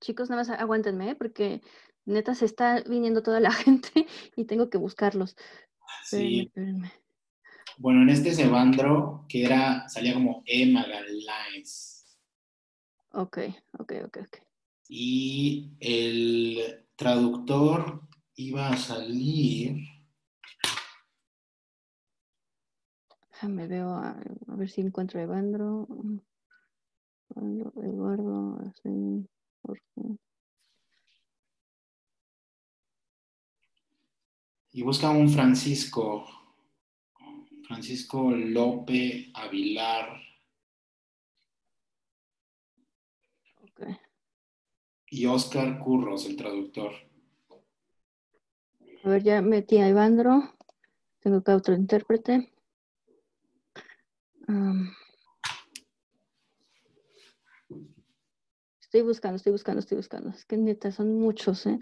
Chicos, nada más aguántenme, ¿eh? porque neta se está viniendo toda la gente y tengo que buscarlos. Sí. espérenme. Bueno, en este es Evandro, que era, salía como E Magallanes. Ok, ok, ok, ok. Y el traductor iba a salir. Déjame veo a, a ver si encuentro a Evandro. Evandro, Eduardo, Arsenio, Jorge. Y busca un Francisco. Francisco Lope Avilar. Y Oscar Curros, el traductor. A ver, ya metí a Evandro. Tengo acá otro intérprete. Estoy buscando, estoy buscando, estoy buscando. Es que neta, son muchos, ¿eh?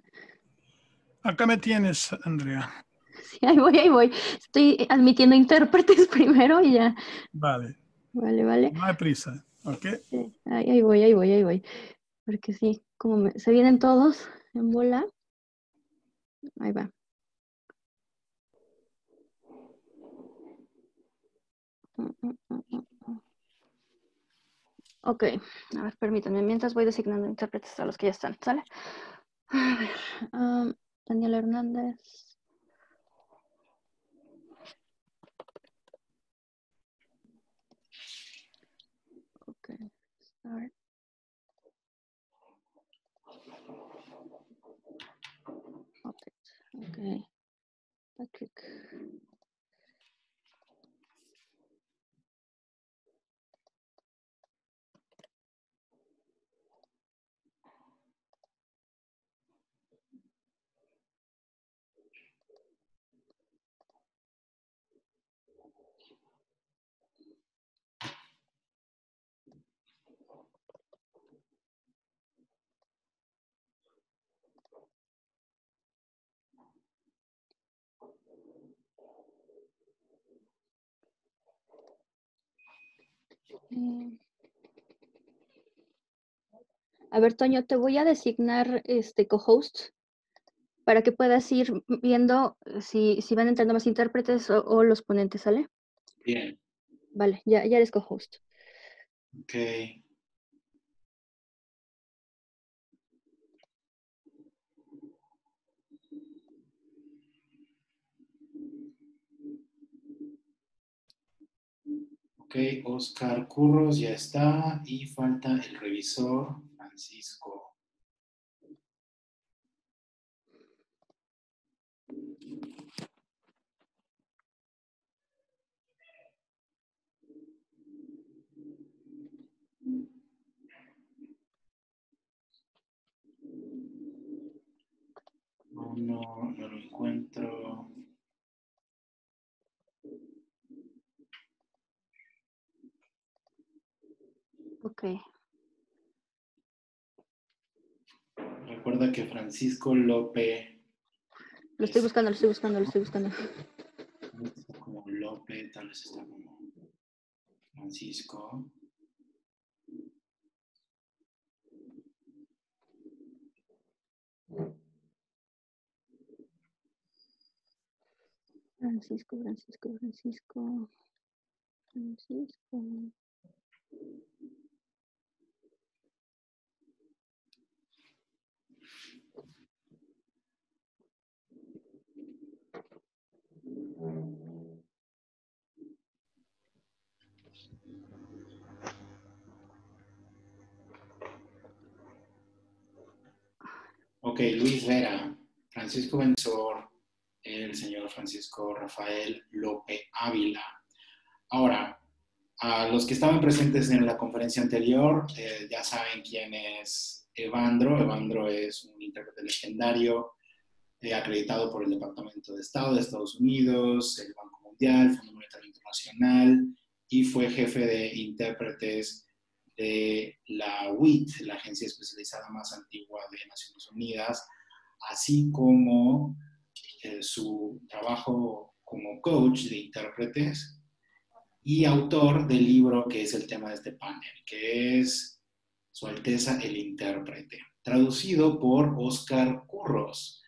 Acá me tienes, Andrea. Sí, ahí voy, ahí voy. Estoy admitiendo intérpretes primero y ya. Vale, Vale, vale. no hay prisa. ¿Ok? Sí, ahí, ahí voy, ahí voy, ahí voy. Porque sí, como me- se vienen todos en bola. Ahí va. Mm, mm, mm, mm, mm. Ok, a ver, permítanme, mientras voy designando intérpretes a los que ya están, ¿sale? Am, Daniel Hernández. Ok, start. Okay. Patrick. A ver, Toño, te voy a designar este co-host para que puedas ir viendo si, si van entrando más intérpretes o, o los ponentes, ¿sale? Bien, Vale, ya, ya eres co-host. ok. Oscar Curros ya está y falta el revisor Francisco. No, no lo encuentro. Ok, Recuerda que Francisco Lope, lo estoy buscando, lo estoy buscando, lo estoy buscando. está como Lope, tal vez está como Francisco. Francisco, Francisco, Francisco. Francisco. Ok, Luis Vera, Francisco Benzor, el señor Francisco Rafael Lope Ávila. Ahora, a los que estaban presentes en la conferencia anterior, eh, ya saben quién es Evandro. Evandro es un intérprete legendario eh, acreditado por el Departamento de Estado de Estados Unidos, el Banco Mundial, Fondo Monetario Internacional y fue jefe de intérpretes de la WIT, la agencia especializada más antigua de Naciones Unidas, así como eh, su trabajo como coach de intérpretes y autor del libro que es el tema de este panel, que es Su Alteza el Intérprete, traducido por Oscar Curros.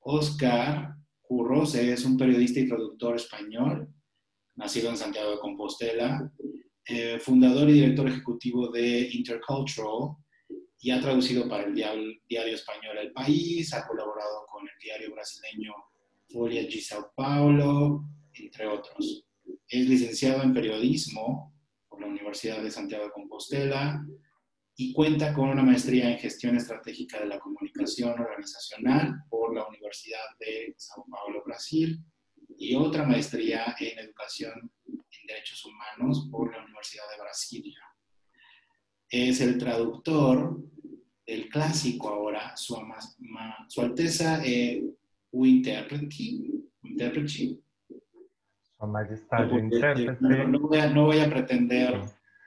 Oscar Curros es un periodista y traductor español, nacido en Santiago de Compostela, eh, fundador y director ejecutivo de Intercultural, y ha traducido para el diario, español El País, ha colaborado con el diario brasileño Folha de Sao Paulo, entre otros. Es licenciado en periodismo por la Universidad de Santiago de Compostela y cuenta con una maestría en gestión estratégica de la comunicación organizacional por la Universidad de Sao Paulo, Brasil, y otra maestría en educación derechos humanos por la Universidad de Brasilia es el traductor del clásico ahora, Su, su Alteza eh, u Interpreti. Su Majestad no, Intérprete. No, voy a, no, voy a, pretender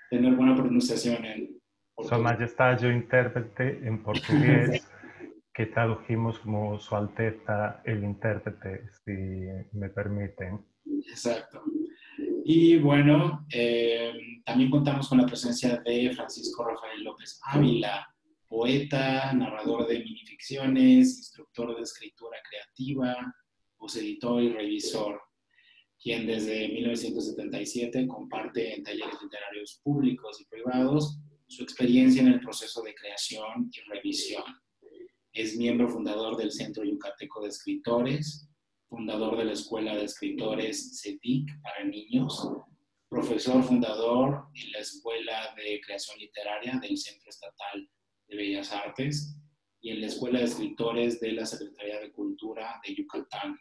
tener buena pronunciación en portugués. Su Majestad Intérprete en portugués, que tradujimos como Su Alteza el Intérprete, si me permiten. Exacto. Y bueno, eh, también contamos con la presencia de Francisco Rafael López Ávila, poeta, narrador de minificciones, instructor de escritura creativa, voz editor y revisor, quien desde 1977 comparte en talleres literarios públicos y privados su experiencia en el proceso de creación y revisión. Es miembro fundador del Centro Yucateco de Escritores, fundador de la Escuela de Escritores CETIC para niños, profesor fundador en la Escuela de Creación Literaria del Centro Estatal de Bellas Artes y en la Escuela de Escritores de la Secretaría de Cultura de Yucatán.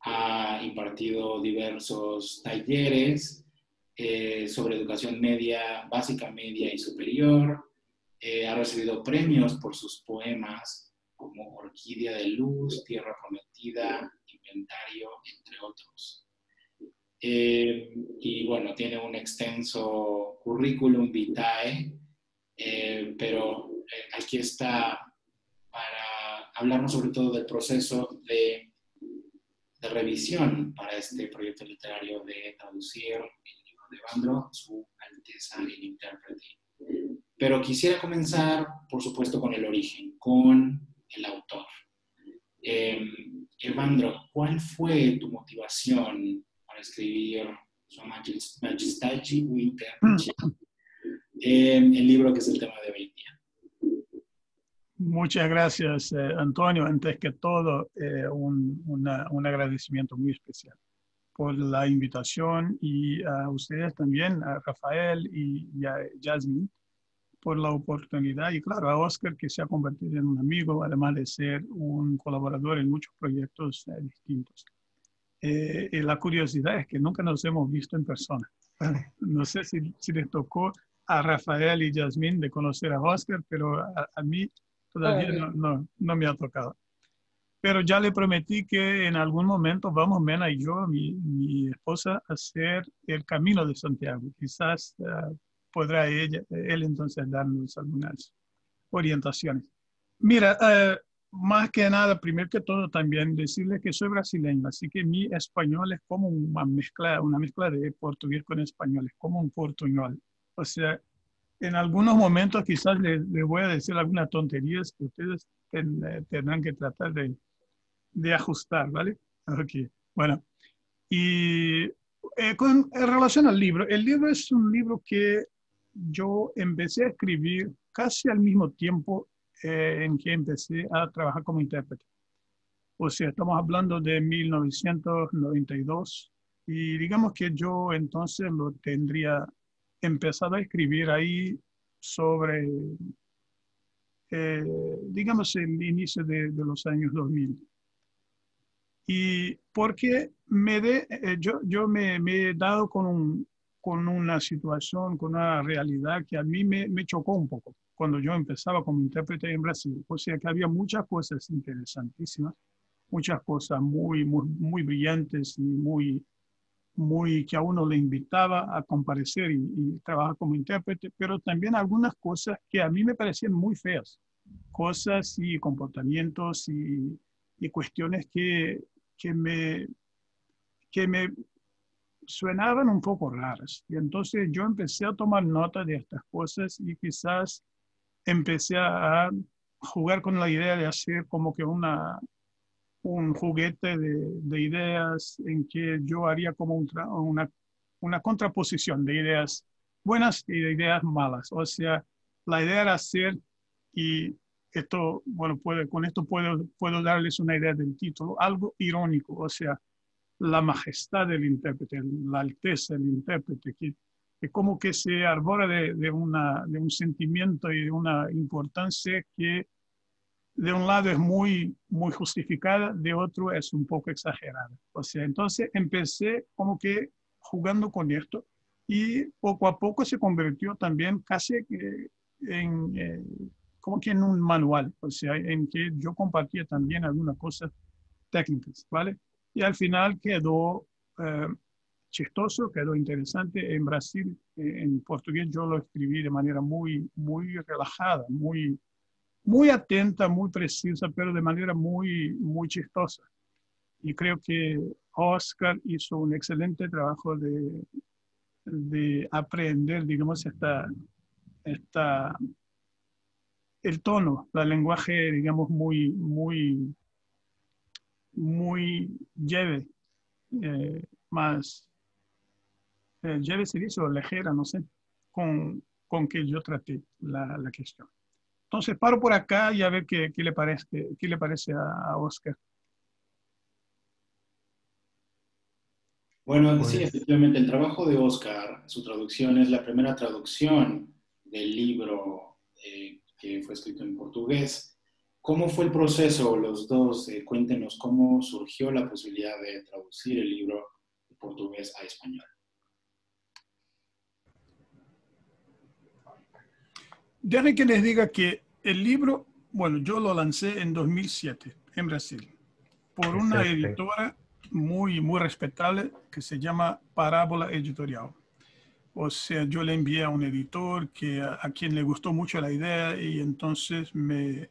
Ha impartido diversos talleres eh, sobre educación media, básica, media y superior. Eh, ha recibido premios por sus poemas como Orquídea de Luz, Tierra Prometida, Inventario, entre otros. Eh, y bueno, tiene un extenso currículum vitae, eh, pero eh, aquí está para hablarnos sobre todo del proceso de, de, revisión para este proyecto literario de traducir el libro de Bandro, Su Alteza el Intérprete. Pero quisiera comenzar, por supuesto, con el origen, con el autor. Eh, Evandro, ¿cuál fue tu motivación para escribir Su Majestad Winter, el libro que es el tema de hoy día? Muchas gracias, eh, Antonio. Antes que todo, eh, un, un, agradecimiento muy especial por la invitación y a ustedes también, a Rafael y, y a Jasmine, por la oportunidad y claro, a Oscar que se ha convertido en un amigo, además de ser un colaborador en muchos proyectos eh, distintos. Eh, y la curiosidad es que nunca nos hemos visto en persona. No sé si, si les tocó a Rafael y Yasmín de conocer a Oscar, pero a, mí todavía no, no, no, me ha tocado. Pero ya le prometí que en algún momento vamos, Mena y yo, mi, mi esposa, a hacer el camino de Santiago. Quizás uh, podrá ella, él entonces darnos algunas orientaciones. Mira, eh, más que nada, primero que todo, también decirle que soy brasileño, así que mi español es como una mezcla, una mezcla de portugués con español, es como un portuñol. O sea, en algunos momentos quizás les, voy a decir algunas tonterías que ustedes tendrán que tratar de, de ajustar, ¿vale? Ok, bueno. Y eh, con en relación al libro, el libro es un libro que yo empecé a escribir casi al mismo tiempo eh, en que empecé a trabajar como intérprete. O sea, estamos hablando de 1992 y digamos que yo entonces lo tendría empezado a escribir ahí sobre, eh, digamos, el inicio de, los años 2000. Y porque me de, eh, yo, yo me, me, he dado con un, con una situación, con una realidad que a mí me, me, chocó un poco cuando yo empezaba como intérprete en Brasil. O sea que había muchas cosas interesantísimas, muchas cosas muy, muy, muy brillantes y muy, muy que a uno le invitaba a comparecer y, y, trabajar como intérprete, pero también algunas cosas que a mí me parecían muy feas, cosas y comportamientos y, y cuestiones que, que, me, que me suenaban un poco raras. Y entonces yo empecé a tomar nota de estas cosas y quizás empecé a jugar con la idea de hacer como que una, un juguete de, ideas en que yo haría como una, una contraposición de ideas buenas y de ideas malas. O sea, la idea era hacer, y esto, bueno, puede, con esto puedo, puedo darles una idea del título, algo irónico, o sea, la majestad del intérprete, la alteza del intérprete, que, que como que se arbora de, de, una, de un sentimiento y de una importancia que de un lado es muy, muy justificada, de otro es un poco exagerada. O sea, entonces empecé como que jugando con esto y poco a poco se convirtió también casi en, eh, como que en un manual, o sea, en que yo compartía también algunas cosas técnicas, ¿vale? Y al final quedó eh, chistoso, quedó interesante. En Brasil, eh, en portugués, yo lo escribí de manera muy, muy relajada, muy, muy atenta, muy precisa, pero de manera muy, muy chistosa. Y creo que Oscar hizo un excelente trabajo de, de aprender, digamos, esta, esta, el tono, el lenguaje, digamos, muy, muy, muy lleve, eh, más, eh, lleve se dice, o ligera, no sé, con, con que yo traté la, la, cuestión. Entonces, paro por acá y a ver qué, qué le, parece, qué le parece a, a Oscar. Bueno, sí, efectivamente, el trabajo de Oscar, su traducción es la primera traducción del libro eh, que fue escrito en portugués. ¿Cómo fue el proceso, los dos? Eh, cuéntenos cómo surgió la posibilidad de traducir el libro de portugués a español. Déjenme que les diga que el libro, bueno, yo lo lancé en 2007 en Brasil por una editora muy, muy respetable que se llama Parábola Editorial. O sea, yo le envié a un editor que, a, quien le gustó mucho la idea y entonces me,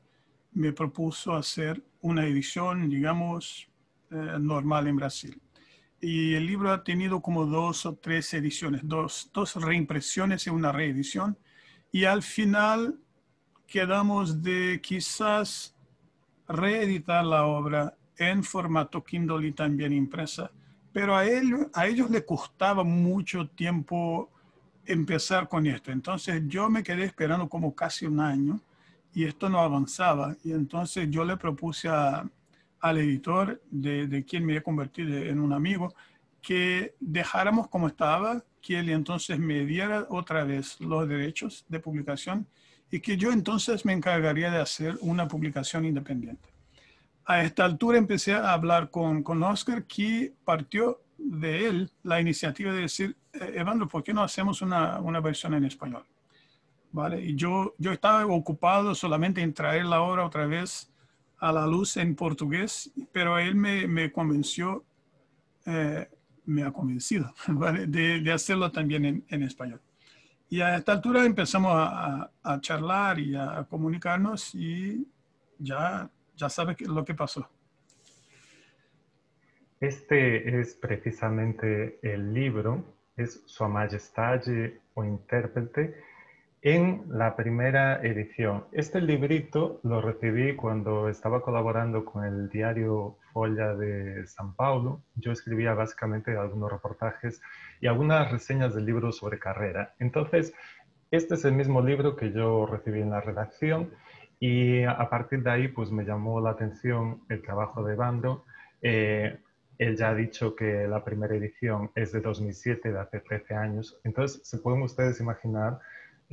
me propuso hacer una edición, digamos, eh, normal en Brasil. Y el libro ha tenido como dos o tres ediciones, dos, dos reimpresiones y una reedición. Y al final quedamos de quizás reeditar la obra en formato Kindle y también impresa, pero a, él, a ellos le costaba mucho tiempo empezar con esto. Entonces yo me quedé esperando como casi un año y esto no avanzaba. Y entonces yo le propuse al editor, de, quien me he convertido en un amigo, que dejáramos como estaba, que él entonces me diera otra vez los derechos de publicación y que yo entonces me encargaría de hacer una publicación independiente a esta altura empecé a hablar con, con Oscar, que partió de él la iniciativa de decir, eh, Evandro, ¿por qué no hacemos una, una, versión en español? ¿Vale? Y yo, yo estaba ocupado solamente en traer la obra otra vez a la luz en portugués, pero él me, me convenció, eh, me ha convencido, ¿vale? de, de, hacerlo también en, en, español. Y a esta altura empezamos a, a, a charlar y a comunicarnos y ya ya sabe lo que pasó. Este es precisamente el libro, es Su Majestad o Intérprete, en la primera edición. Este librito lo recibí cuando estaba colaborando con el diario Folla de San Paulo. Yo escribía básicamente algunos reportajes y algunas reseñas del libro sobre carrera. Entonces, este es el mismo libro que yo recibí en la redacción y a partir de ahí, pues me llamó la atención el trabajo de Bando. Eh, él ya ha dicho que la primera edición es de 2007, de hace 13 años. Entonces, se pueden ustedes imaginar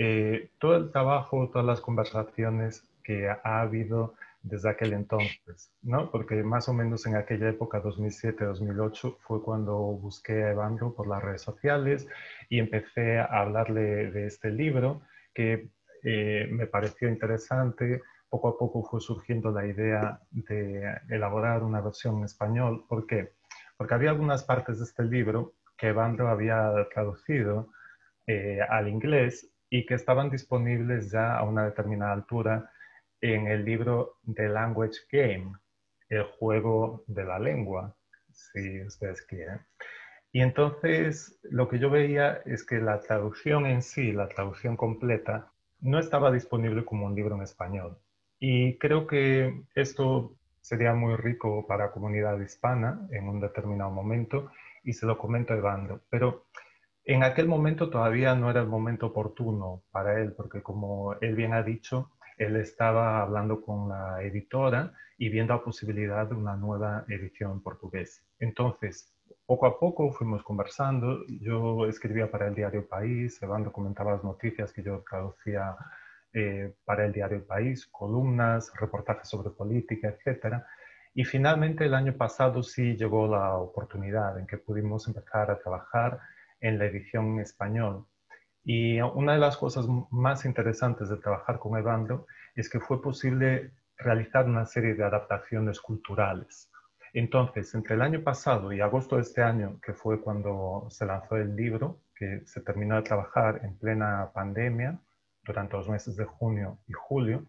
eh, todo el trabajo, todas las conversaciones que ha habido desde aquel entonces, ¿no? Porque más o menos en aquella época, 2007-2008, fue cuando busqué a Evandro por las redes sociales y empecé a hablarle de este libro que eh, me pareció interesante. Poco a poco fue surgiendo la idea de elaborar una versión en español. ¿Por qué? Porque había algunas partes de este libro que Bando había traducido eh, al inglés y que estaban disponibles ya a una determinada altura en el libro The Language Game, el juego de la lengua, si ustedes quieren. Y entonces lo que yo veía es que la traducción en sí, la traducción completa, no estaba disponible como un libro en español. Y creo que esto sería muy rico para la comunidad hispana en un determinado momento y se lo comento a Evandro. Pero en aquel momento todavía no era el momento oportuno para él, porque como él bien ha dicho, él estaba hablando con la editora y viendo la posibilidad de una nueva edición en portugués. Entonces, poco a poco fuimos conversando. Yo escribía para el diario País, Evandro comentaba las noticias que yo traducía eh, para el diario País, columnas, reportajes sobre política, etc. Y finalmente el año pasado sí llegó la oportunidad en que pudimos empezar a trabajar en la edición en español. Y una de las cosas más interesantes de trabajar con Evandro es que fue posible realizar una serie de adaptaciones culturales. Entonces, entre el año pasado y agosto de este año, que fue cuando se lanzó el libro, que se terminó de trabajar en plena pandemia durante los meses de junio y julio,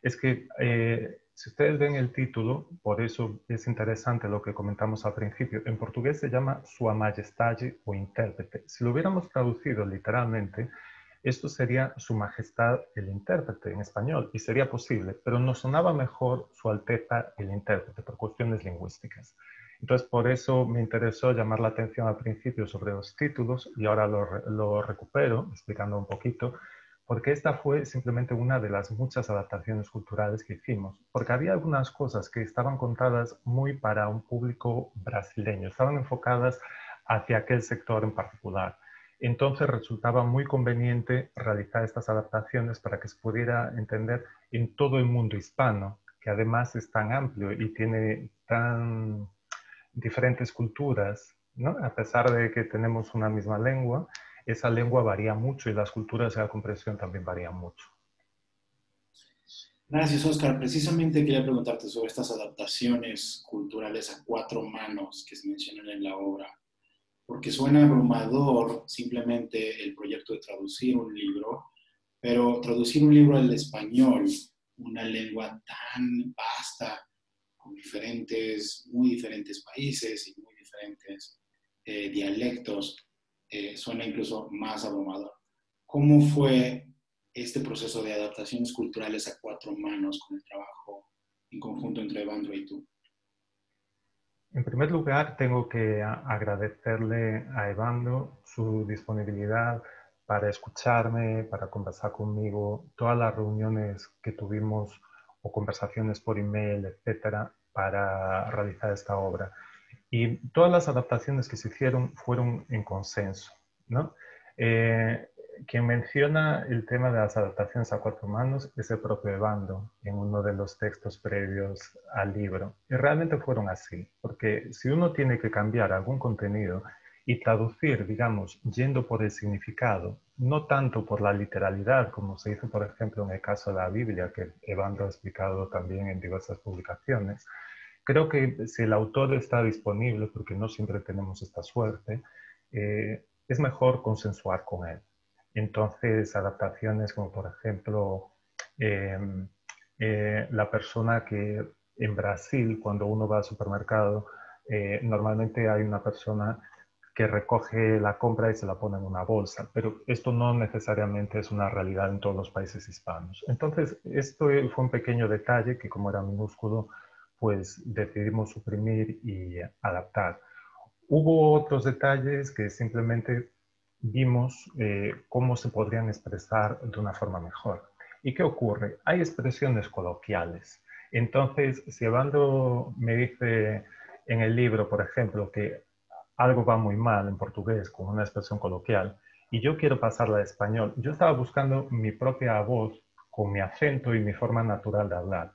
es que eh, si ustedes ven el título, por eso es interesante lo que comentamos al principio, en portugués se llama Sua Majestade o intérprete. Si lo hubiéramos traducido literalmente, esto sería Su Majestad el intérprete en español y sería posible, pero nos sonaba mejor Su Alteza el intérprete por cuestiones lingüísticas. Entonces, por eso me interesó llamar la atención al principio sobre los títulos y ahora lo, lo recupero explicando un poquito porque esta fue simplemente una de las muchas adaptaciones culturales que hicimos, porque había algunas cosas que estaban contadas muy para un público brasileño, estaban enfocadas hacia aquel sector en particular. Entonces resultaba muy conveniente realizar estas adaptaciones para que se pudiera entender en todo el mundo hispano, que además es tan amplio y tiene tan diferentes culturas, ¿no? a pesar de que tenemos una misma lengua, esa lengua varía mucho y las culturas de la comprensión también varían mucho. Gracias, Oscar. Precisamente quería preguntarte sobre estas adaptaciones culturales a cuatro manos que se mencionan en la obra, porque suena abrumador simplemente el proyecto de traducir un libro, pero traducir un libro al español, una lengua tan vasta, con diferentes, muy diferentes países y muy diferentes eh, dialectos, eh, suena incluso más abrumador. ¿Cómo fue este proceso de adaptaciones culturales a cuatro manos con el trabajo en conjunto entre Evandro y tú? En primer lugar, tengo que agradecerle a Evandro su disponibilidad para escucharme, para conversar conmigo, todas las reuniones que tuvimos o conversaciones por email, etcétera, para realizar esta obra. Y todas las adaptaciones que se hicieron fueron en consenso. ¿no? Eh, quien menciona el tema de las adaptaciones a cuatro manos es el propio Evando en uno de los textos previos al libro. Y realmente fueron así, porque si uno tiene que cambiar algún contenido y traducir, digamos, yendo por el significado, no tanto por la literalidad, como se hizo, por ejemplo, en el caso de la Biblia, que Evando ha explicado también en diversas publicaciones, Creo que si el autor está disponible, porque no siempre tenemos esta suerte, eh, es mejor consensuar con él. Entonces, adaptaciones como por ejemplo em, eh, la persona que en Brasil, cuando uno va al supermercado, eh, normalmente hay una persona que recoge la compra y se la pone en una bolsa, pero esto no necesariamente es una realidad en todos los países hispanos. Entonces, esto fue un pequeño detalle que como era minúsculo, pues decidimos suprimir y adaptar. Hubo otros detalles que simplemente vimos eh, cómo se podrían expresar de una forma mejor. ¿Y qué ocurre? Hay expresiones coloquiales. Entonces, si Evandro me dice en el libro, por ejemplo, que algo va muy mal en portugués con una expresión coloquial y yo quiero pasarla a español, yo estaba buscando mi propia voz con mi acento y mi forma natural de hablar.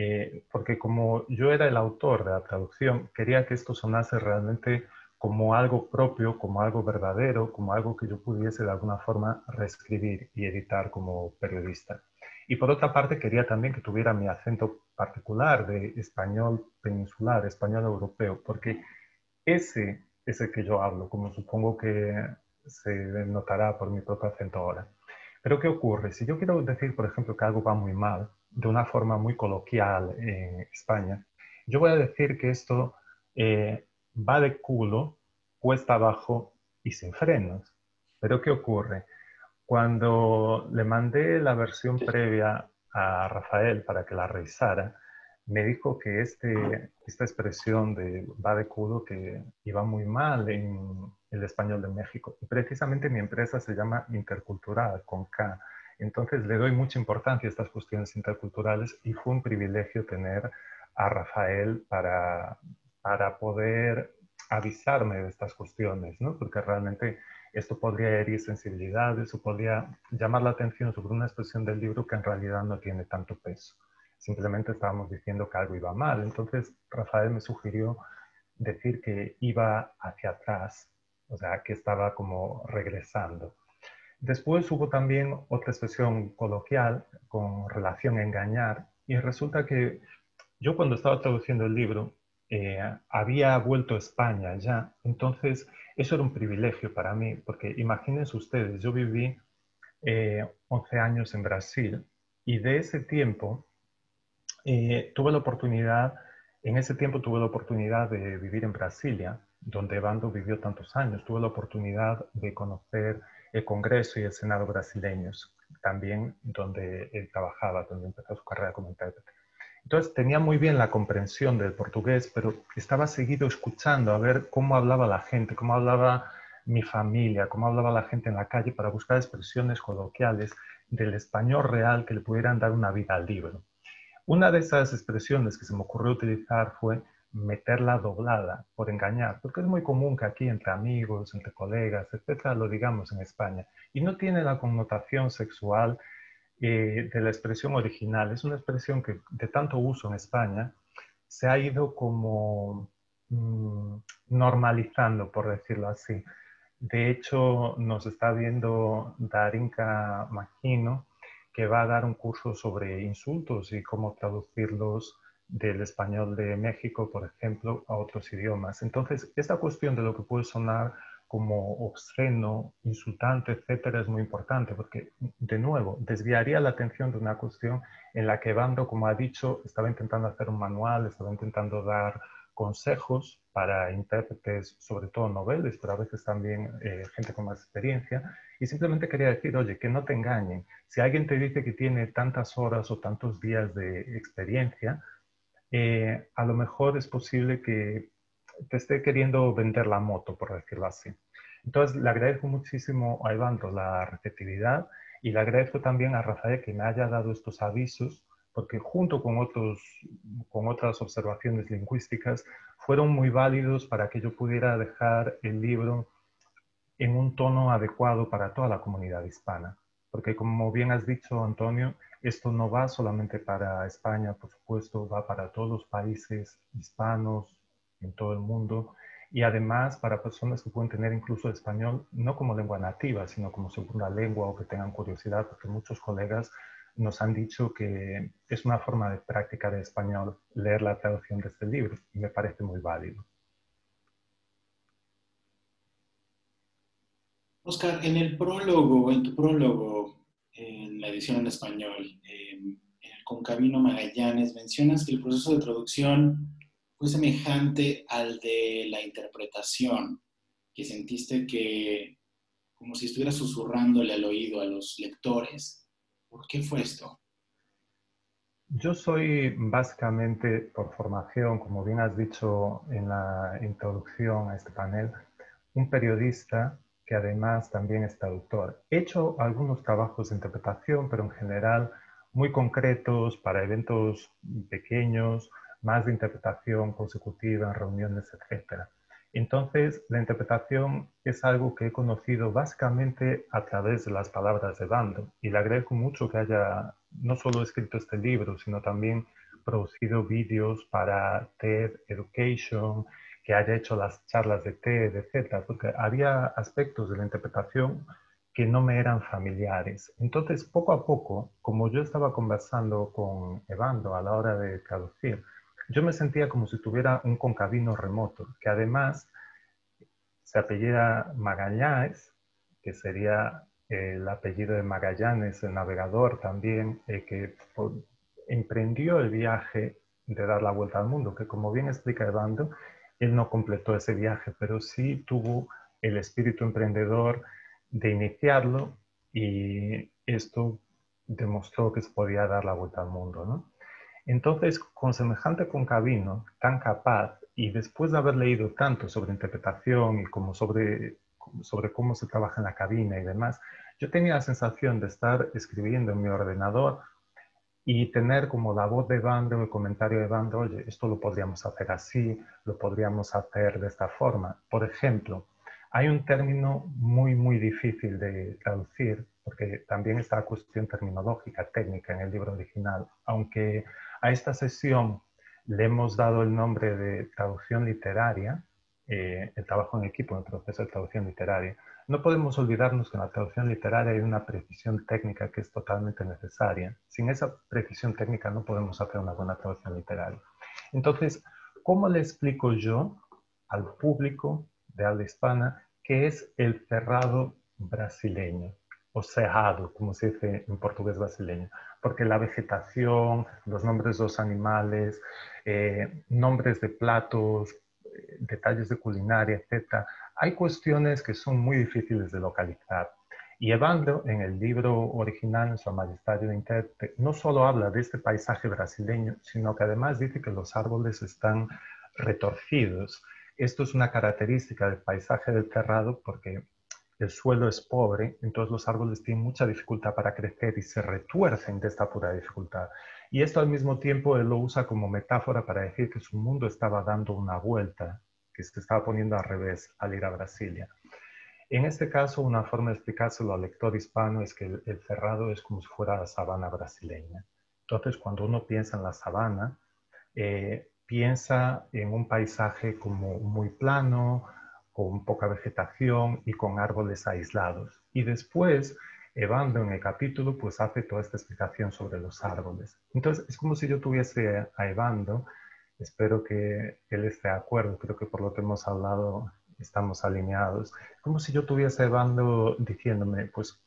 Eh, porque como yo era el autor de la traducción, quería que esto sonase realmente como algo propio, como algo verdadero, como algo que yo pudiese de alguna forma reescribir y editar como periodista. Y por otra parte, quería también que tuviera mi acento particular de español peninsular, español europeo, porque ese es el que yo hablo, como supongo que se notará por mi propio acento ahora. Pero ¿qué ocurre? Si yo quiero decir, por ejemplo, que algo va muy mal, de una forma muy coloquial en España, yo voy a decir que esto eh, va de culo, cuesta abajo y sin frenos. Pero ¿qué ocurre? Cuando le mandé la versión previa a Rafael para que la revisara, me dijo que este, esta expresión de va de cudo que iba muy mal en el español de México. Y precisamente mi empresa se llama Intercultural, con K. Entonces le doy mucha importancia a estas cuestiones interculturales y fue un privilegio tener a Rafael para, para poder avisarme de estas cuestiones, ¿no? porque realmente esto podría herir sensibilidades o podría llamar la atención sobre una expresión del libro que en realidad no tiene tanto peso. Simplemente estábamos diciendo que algo iba mal. Entonces Rafael me sugirió decir que iba hacia atrás, o sea, que estaba como regresando. Después hubo también otra expresión coloquial con relación a engañar y resulta que yo cuando estaba traduciendo el libro eh, había vuelto a España ya, entonces eso era un privilegio para mí, porque imagínense ustedes, yo viví 11 eh, años en Brasil y de ese tiempo eh, tuve la oportunidad, en ese tiempo tuve la oportunidad de vivir en Brasilia, donde Bando vivió tantos años, tuve la oportunidad de conocer el Congreso y el Senado brasileños, también donde él trabajaba, donde empezó su carrera como intérprete. Entonces tenía muy bien la comprensión del portugués, pero estaba seguido escuchando a ver cómo hablaba la gente, cómo hablaba mi familia, cómo hablaba la gente en la calle para buscar expresiones coloquiales del español real que le pudieran dar una vida al libro. Una de esas expresiones que se me ocurrió utilizar fue meterla doblada por engañar, porque es muy común que aquí entre amigos, entre colegas, etcétera, lo digamos en España. Y no tiene la connotación sexual eh, de la expresión original. Es una expresión que de tanto uso en España se ha ido como mm, normalizando, por decirlo así. De hecho, nos está viendo Darinka Magino, que va a dar un curso sobre insultos y cómo traducirlos del español de México, por ejemplo, a otros idiomas. Entonces, esta cuestión de lo que puede sonar como obsceno, insultante, etcétera, es muy importante porque, de nuevo, desviaría la atención de una cuestión en la que Bando, como ha dicho, estaba intentando hacer un manual, estaba intentando dar consejos para intérpretes, sobre todo noveles, pero a veces también eh, gente con más experiencia, y simplemente quería decir, oye, que no te engañen. Si alguien te dice que tiene tantas horas o tantos días de experiencia, eh, a lo mejor es posible que te esté queriendo vender la moto, por decirlo así. Entonces, le agradezco muchísimo a Evandro la receptividad y le agradezco también a Rafael que me haya dado estos avisos, porque junto con, otros, con otras observaciones lingüísticas, fueron muy válidos para que yo pudiera dejar el libro en un tono adecuado para toda la comunidad hispana. Porque como bien has dicho, Antonio, esto no va solamente para España, por supuesto, va para todos los países hispanos en todo el mundo y además para personas que pueden tener incluso español no como lengua nativa, sino como segunda lengua o que tengan curiosidad, porque muchos colegas nos han dicho que es una forma de práctica de español leer la traducción de este libro y me parece muy válido. Oscar, en el prólogo, en tu prólogo, en la edición en español, en el Concabino Magallanes, mencionas que el proceso de traducción fue semejante al de la interpretación, que sentiste que como si estuviera susurrándole al oído a los lectores. ¿Por qué fue esto? Yo soy básicamente, por formación, como bien has dicho en la introducción a este panel, un periodista que además también es traductor. He hecho algunos trabajos de interpretación, pero en general muy concretos para eventos pequeños, más de interpretación consecutiva en reuniones, etc. Entonces, la interpretación es algo que he conocido básicamente a través de las palabras de Bando y le agradezco mucho que haya no solo escrito este libro, sino también producido vídeos para TED Education, que haya hecho las charlas de TED, etcétera, porque había aspectos de la interpretación que no me eran familiares. Entonces, poco a poco, como yo estaba conversando con Evando a la hora de traducir, yo me sentía como si tuviera un concabino remoto, que además se apellida Magallanes, que sería el apellido de Magallanes, el navegador también, eh, que emprendió el viaje de dar la vuelta al mundo, que como bien explica Evando, él no completó ese viaje, pero sí tuvo el espíritu emprendedor de iniciarlo y esto demostró que se podía dar la vuelta al mundo. ¿no? Entonces, con semejante concabino, tan capaz, y después de haber leído tanto sobre interpretación y como sobre, sobre cómo se trabaja en la cabina y demás, yo tenía la sensación de estar escribiendo en mi ordenador y tener como la voz de Bando, el comentario de Bando, oye, esto lo podríamos hacer así, lo podríamos hacer de esta forma. Por ejemplo, hay un término muy, muy difícil de traducir, porque también está la cuestión terminológica, técnica en el libro original, aunque a esta sesión le hemos dado el nombre de traducción literaria, eh, el trabajo en equipo en el proceso de traducción literaria. No podemos olvidarnos que en la traducción literaria hay una precisión técnica que es totalmente necesaria. Sin esa precisión técnica no podemos hacer una buena traducción literaria. Entonces, ¿cómo le explico yo al público de habla hispana qué es el cerrado brasileño? o cerrado, como se dice en portugués brasileño, porque la vegetación, los nombres de los animales, eh, nombres de platos, eh, detalles de culinaria, etc. Hay cuestiones que son muy difíciles de localizar. Y Evandro, en el libro original, en su Majestario de Intérprete, no solo habla de este paisaje brasileño, sino que además dice que los árboles están retorcidos. Esto es una característica del paisaje del cerrado porque el suelo es pobre, entonces los árboles tienen mucha dificultad para crecer y se retuercen de esta pura dificultad. Y esto al mismo tiempo él lo usa como metáfora para decir que su mundo estaba dando una vuelta, que se estaba poniendo al revés al ir a Brasilia. En este caso, una forma de explicárselo al lector hispano es que el, cerrado es como si fuera la sabana brasileña. Entonces, cuando uno piensa en la sabana, eh, piensa en un paisaje como muy plano, con poca vegetación y con árboles aislados. Y después, Evandro en el capítulo, pues hace toda esta explicación sobre los árboles. Entonces, es como si yo tuviese a Evandro, espero que él esté de acuerdo, creo que por lo que hemos hablado estamos alineados, como si yo tuviese a Evandro diciéndome, pues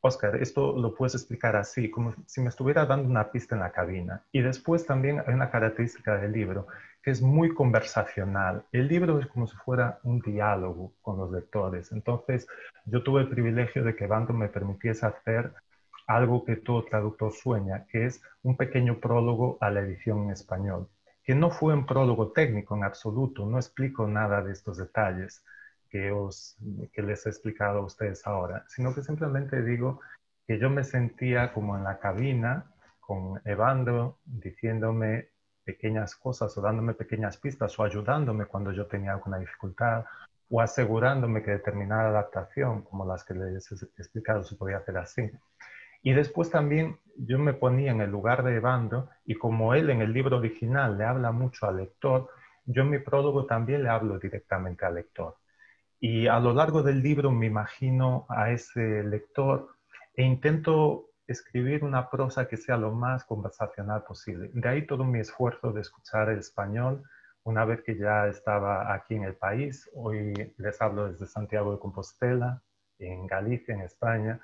Oscar, esto lo puedes explicar así, como si me estuviera dando una pista en la cabina. Y después también hay una característica del libro, que es muy conversacional. El libro es como si fuera un diálogo con los lectores. Entonces, yo tuve el privilegio de que Bando me permitiese hacer algo que todo traductor sueña, que es un pequeño prólogo a la edición en español, que no fue un prólogo técnico en absoluto, no explico nada de estos detalles que, os, que les he explicado a ustedes ahora, sino que simplemente digo que yo me sentía como en la cabina con Evandro diciéndome pequeñas cosas o dándome pequeñas pistas o ayudándome cuando yo tenía alguna dificultad o asegurándome que determinada adaptación, como las que les he explicado, se podía hacer así. Y después también yo me ponía en el lugar de Evandro y como él en el libro original le habla mucho al lector, yo en mi prólogo también le hablo directamente al lector. Y a lo largo del libro me imagino a ese lector e intento escribir una prosa que sea lo más conversacional posible. De ahí todo mi esfuerzo de escuchar el español una vez que ya estaba aquí en el país. Hoy les hablo desde Santiago de Compostela, en Galicia, en España.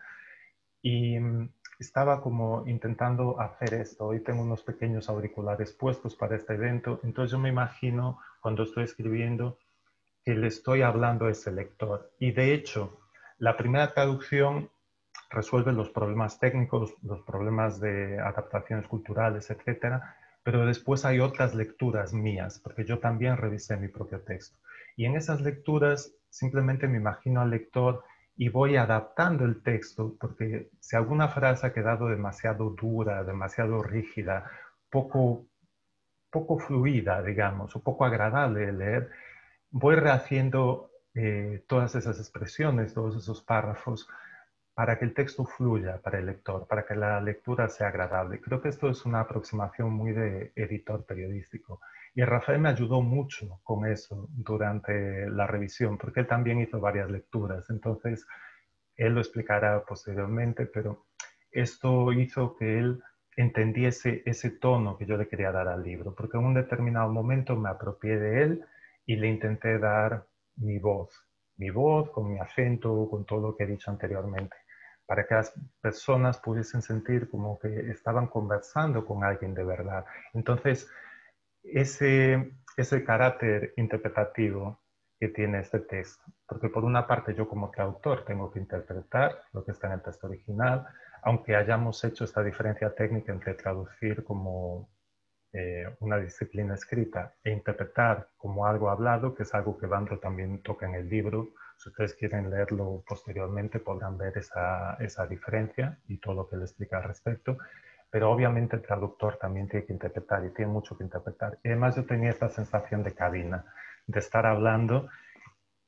Y mm, estaba como intentando hacer esto. Hoy tengo unos pequeños auriculares puestos para este evento. Entonces yo me imagino cuando estoy escribiendo que le estoy hablando a ese lector. Y de hecho, la primera traducción resuelve los problemas técnicos, los problemas de adaptaciones culturales, etcétera, pero después hay otras lecturas mías, porque yo también revisé mi propio texto. Y en esas lecturas simplemente me imagino al lector y voy adaptando el texto, porque si alguna frase ha quedado demasiado dura, demasiado rígida, poco, poco fluida, digamos, o poco agradable de leer, voy rehaciendo eh, todas esas expresiones, todos esos párrafos, para que el texto fluya para el lector, para que la lectura sea agradable. Creo que esto es una aproximación muy de editor periodístico. Y Rafael me ayudó mucho con eso durante la revisión, porque él también hizo varias lecturas. Entonces, él lo explicará posteriormente, pero esto hizo que él entendiese ese tono que yo le quería dar al libro, porque en un determinado momento me apropié de él y le intenté dar mi voz, mi voz con mi acento, con todo lo que he dicho anteriormente, para que las personas pudiesen sentir como que estaban conversando con alguien de verdad. Entonces, ese, ese carácter interpretativo que tiene este texto. Porque por una parte yo como traductor tengo que interpretar lo que está en el texto original, aunque hayamos hecho esta diferencia técnica entre traducir como eh, una disciplina escrita e interpretar como algo hablado, que es algo que Bandro también toca en el libro. Si ustedes quieren leerlo posteriormente podrán ver esa, esa diferencia y todo lo que le explica al respecto. Pero obviamente el traductor también tiene que interpretar y tiene mucho que interpretar. Y además yo tenía esta sensación de cabina, de estar hablando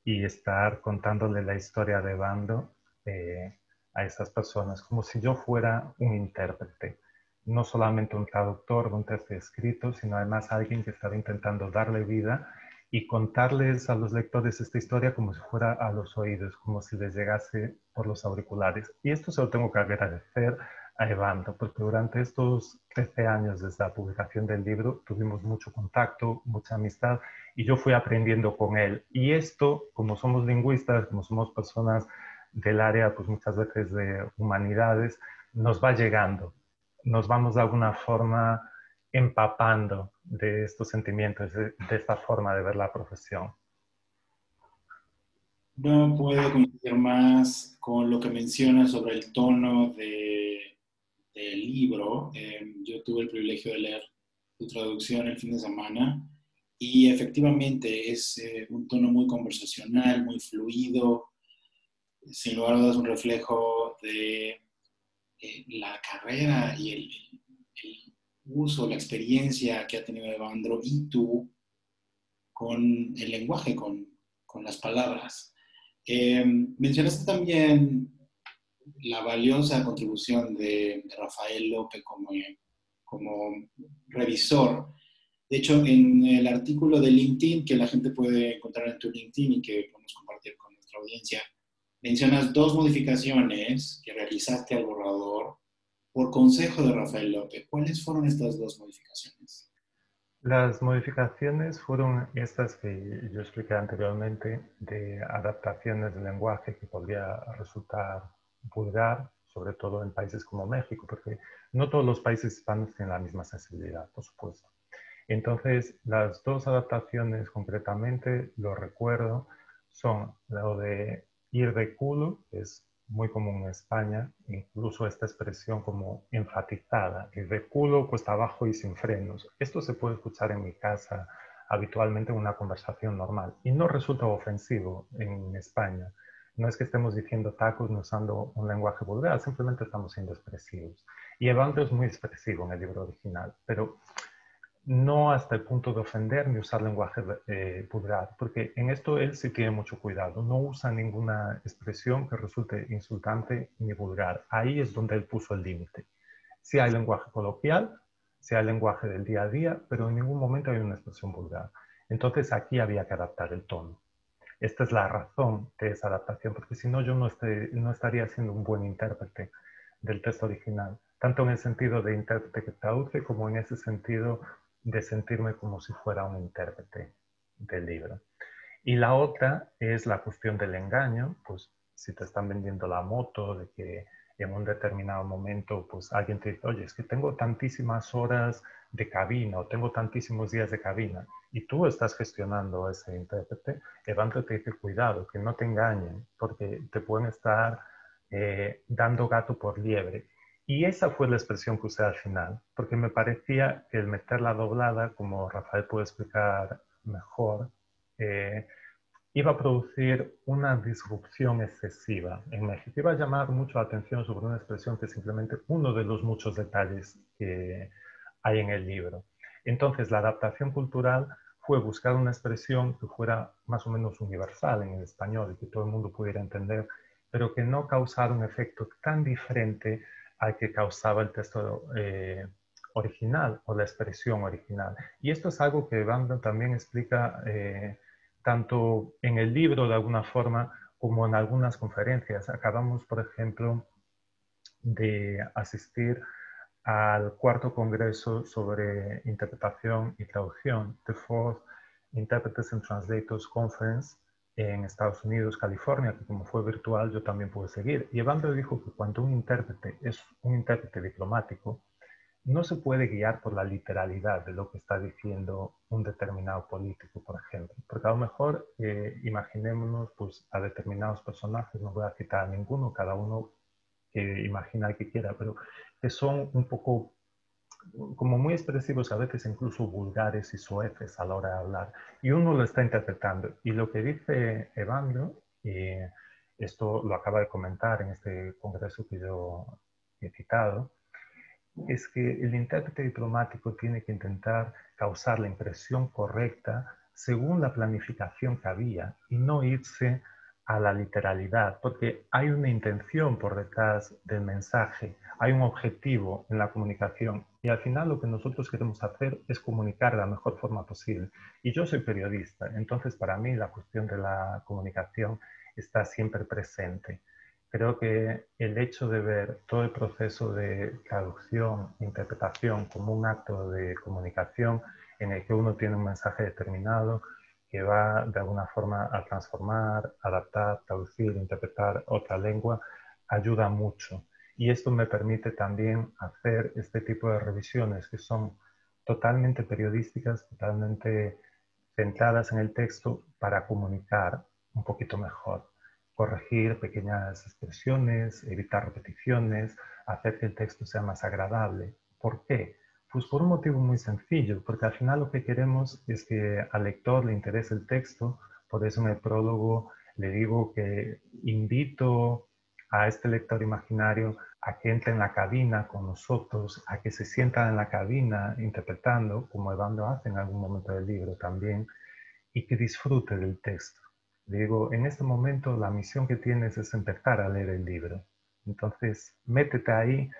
y estar contándole la historia de Bando eh, a esas personas, como si yo fuera un intérprete no solamente un traductor un texto escrito, sino además alguien que estaba intentando darle vida y contarles a los lectores esta historia como si fuera a los oídos, como si les llegase por los auriculares. Y esto se lo tengo que agradecer a Evandro, porque durante estos 13 años desde la publicación del libro tuvimos mucho contacto, mucha amistad, y yo fui aprendiendo con él. Y esto, como somos lingüistas, como somos personas del área, pues muchas veces de humanidades, nos va llegando nos vamos de alguna forma empapando de estos sentimientos, de, esta forma de ver la profesión. No puedo coincidir más con lo que menciona sobre el tono de, del libro. Eh, yo tuve el privilegio de leer tu traducción el fin de semana y efectivamente es eh, un tono muy conversacional, muy fluido, sin lugar a dudas un reflejo de eh, la carrera y el, uso, la experiencia que ha tenido Evandro y tú con el lenguaje, con, las palabras. Eh, mencionaste también la valiosa contribución de, Rafael López como, como revisor. De hecho, en el artículo de LinkedIn, que la gente puede encontrar en tu LinkedIn y que podemos compartir con nuestra audiencia, mencionas dos modificaciones que realizaste al borrador por consejo de Rafael López. ¿Cuáles fueron estas dos modificaciones? Las modificaciones fueron estas que yo expliqué anteriormente de adaptaciones del lenguaje que podría resultar vulgar, sobre todo en países como México, porque no todos los países hispanos tienen la misma sensibilidad, por supuesto. Entonces, las dos adaptaciones concretamente, lo recuerdo, son lo de Ir de culo es muy común en España, incluso esta expresión como enfatizada, ir de culo cuesta abajo y sin frenos. Esto se puede escuchar en mi casa habitualmente en una conversación normal y no resulta ofensivo en España. No es que estemos diciendo tacos ni usando un lenguaje vulgar, simplemente estamos siendo expresivos. Y Evandro es muy expresivo en el libro original, pero no hasta el punto de ofender ni usar lenguaje eh, vulgar, porque en esto él sí tiene mucho cuidado, no usa ninguna expresión que resulte insultante ni vulgar. Ahí es donde él puso el límite. Si hay lenguaje coloquial, si hay lenguaje del día a día, pero en ningún momento hay una expresión vulgar. Entonces aquí había que adaptar el tono. Esta es la razón de esa adaptación, porque si no yo no, no estaría siendo un buen intérprete del texto original, tanto en el sentido de intérprete que traduce como en ese sentido de sentirme como si fuera un intérprete del libro. Y la otra es la cuestión del engaño, pues si te están vendiendo la moto, de que en un determinado momento, pues alguien te dice, oye, es que tengo tantísimas horas de cabina o tengo tantísimos días de cabina y tú estás gestionando ese intérprete, Evandro te dice, cuidado, que no te engañen, porque te pueden estar eh, dando gato por liebre y esa fue la expresión que usé al final, porque me parecía que el meter la doblada, como Rafael puede explicar mejor, eh, iba a producir una disrupción excesiva en México. Iba a llamar mucho la atención sobre una expresión que es simplemente uno de los muchos detalles que hay en el libro. Entonces, la adaptación cultural fue buscar una expresión que fuera más o menos universal en el español y que todo el mundo pudiera entender, pero que no causara un efecto tan diferente al que causaba el texto eh, original o la expresión original. Y esto es algo que Van también explica eh, tanto en el libro de alguna forma como en algunas conferencias. Acabamos, por ejemplo, de asistir al cuarto congreso sobre interpretación y traducción, The Fourth Interpreters and Translators Conference, en Estados Unidos, California, que como fue virtual yo también pude seguir. Y Evandro dijo que cuando un intérprete es un intérprete diplomático, no se puede guiar por la literalidad de lo que está diciendo un determinado político, por ejemplo, porque a lo mejor eh, imaginémonos pues, a determinados personajes, no voy a citar a ninguno, cada uno que imagina el que quiera, pero que son un poco como muy expresivos, a veces incluso vulgares y sueces a la hora de hablar. Y uno lo está interpretando. Y lo que dice Evandro, y esto lo acaba de comentar en este congreso que yo he citado, es que el intérprete diplomático tiene que intentar causar la impresión correcta según la planificación que había y no irse a la literalidad, porque hay una intención por detrás del mensaje, hay un objetivo en la comunicación y al final lo que nosotros queremos hacer es comunicar de la mejor forma posible. Y yo soy periodista, entonces para mí la cuestión de la comunicación está siempre presente. Creo que el hecho de ver todo el proceso de traducción, interpretación como un acto de comunicación en el que uno tiene un mensaje determinado, que va de alguna forma a transformar, adaptar, traducir, interpretar otra lengua, ayuda mucho. Y esto me permite también hacer este tipo de revisiones que son totalmente periodísticas, totalmente centradas en el texto para comunicar un poquito mejor, corregir pequeñas expresiones, evitar repeticiones, hacer que el texto sea más agradable. ¿Por qué? Pues por un motivo muy sencillo, porque al final lo que queremos es que al lector le interese el texto, por eso en el prólogo le digo que invito a este lector imaginario a que entre en la cabina con nosotros, a que se sienta en la cabina interpretando, como Evandro hace en algún momento del libro también, y que disfrute del texto. Digo, en este momento la misión que tienes es empezar a leer el libro. Entonces, métete ahí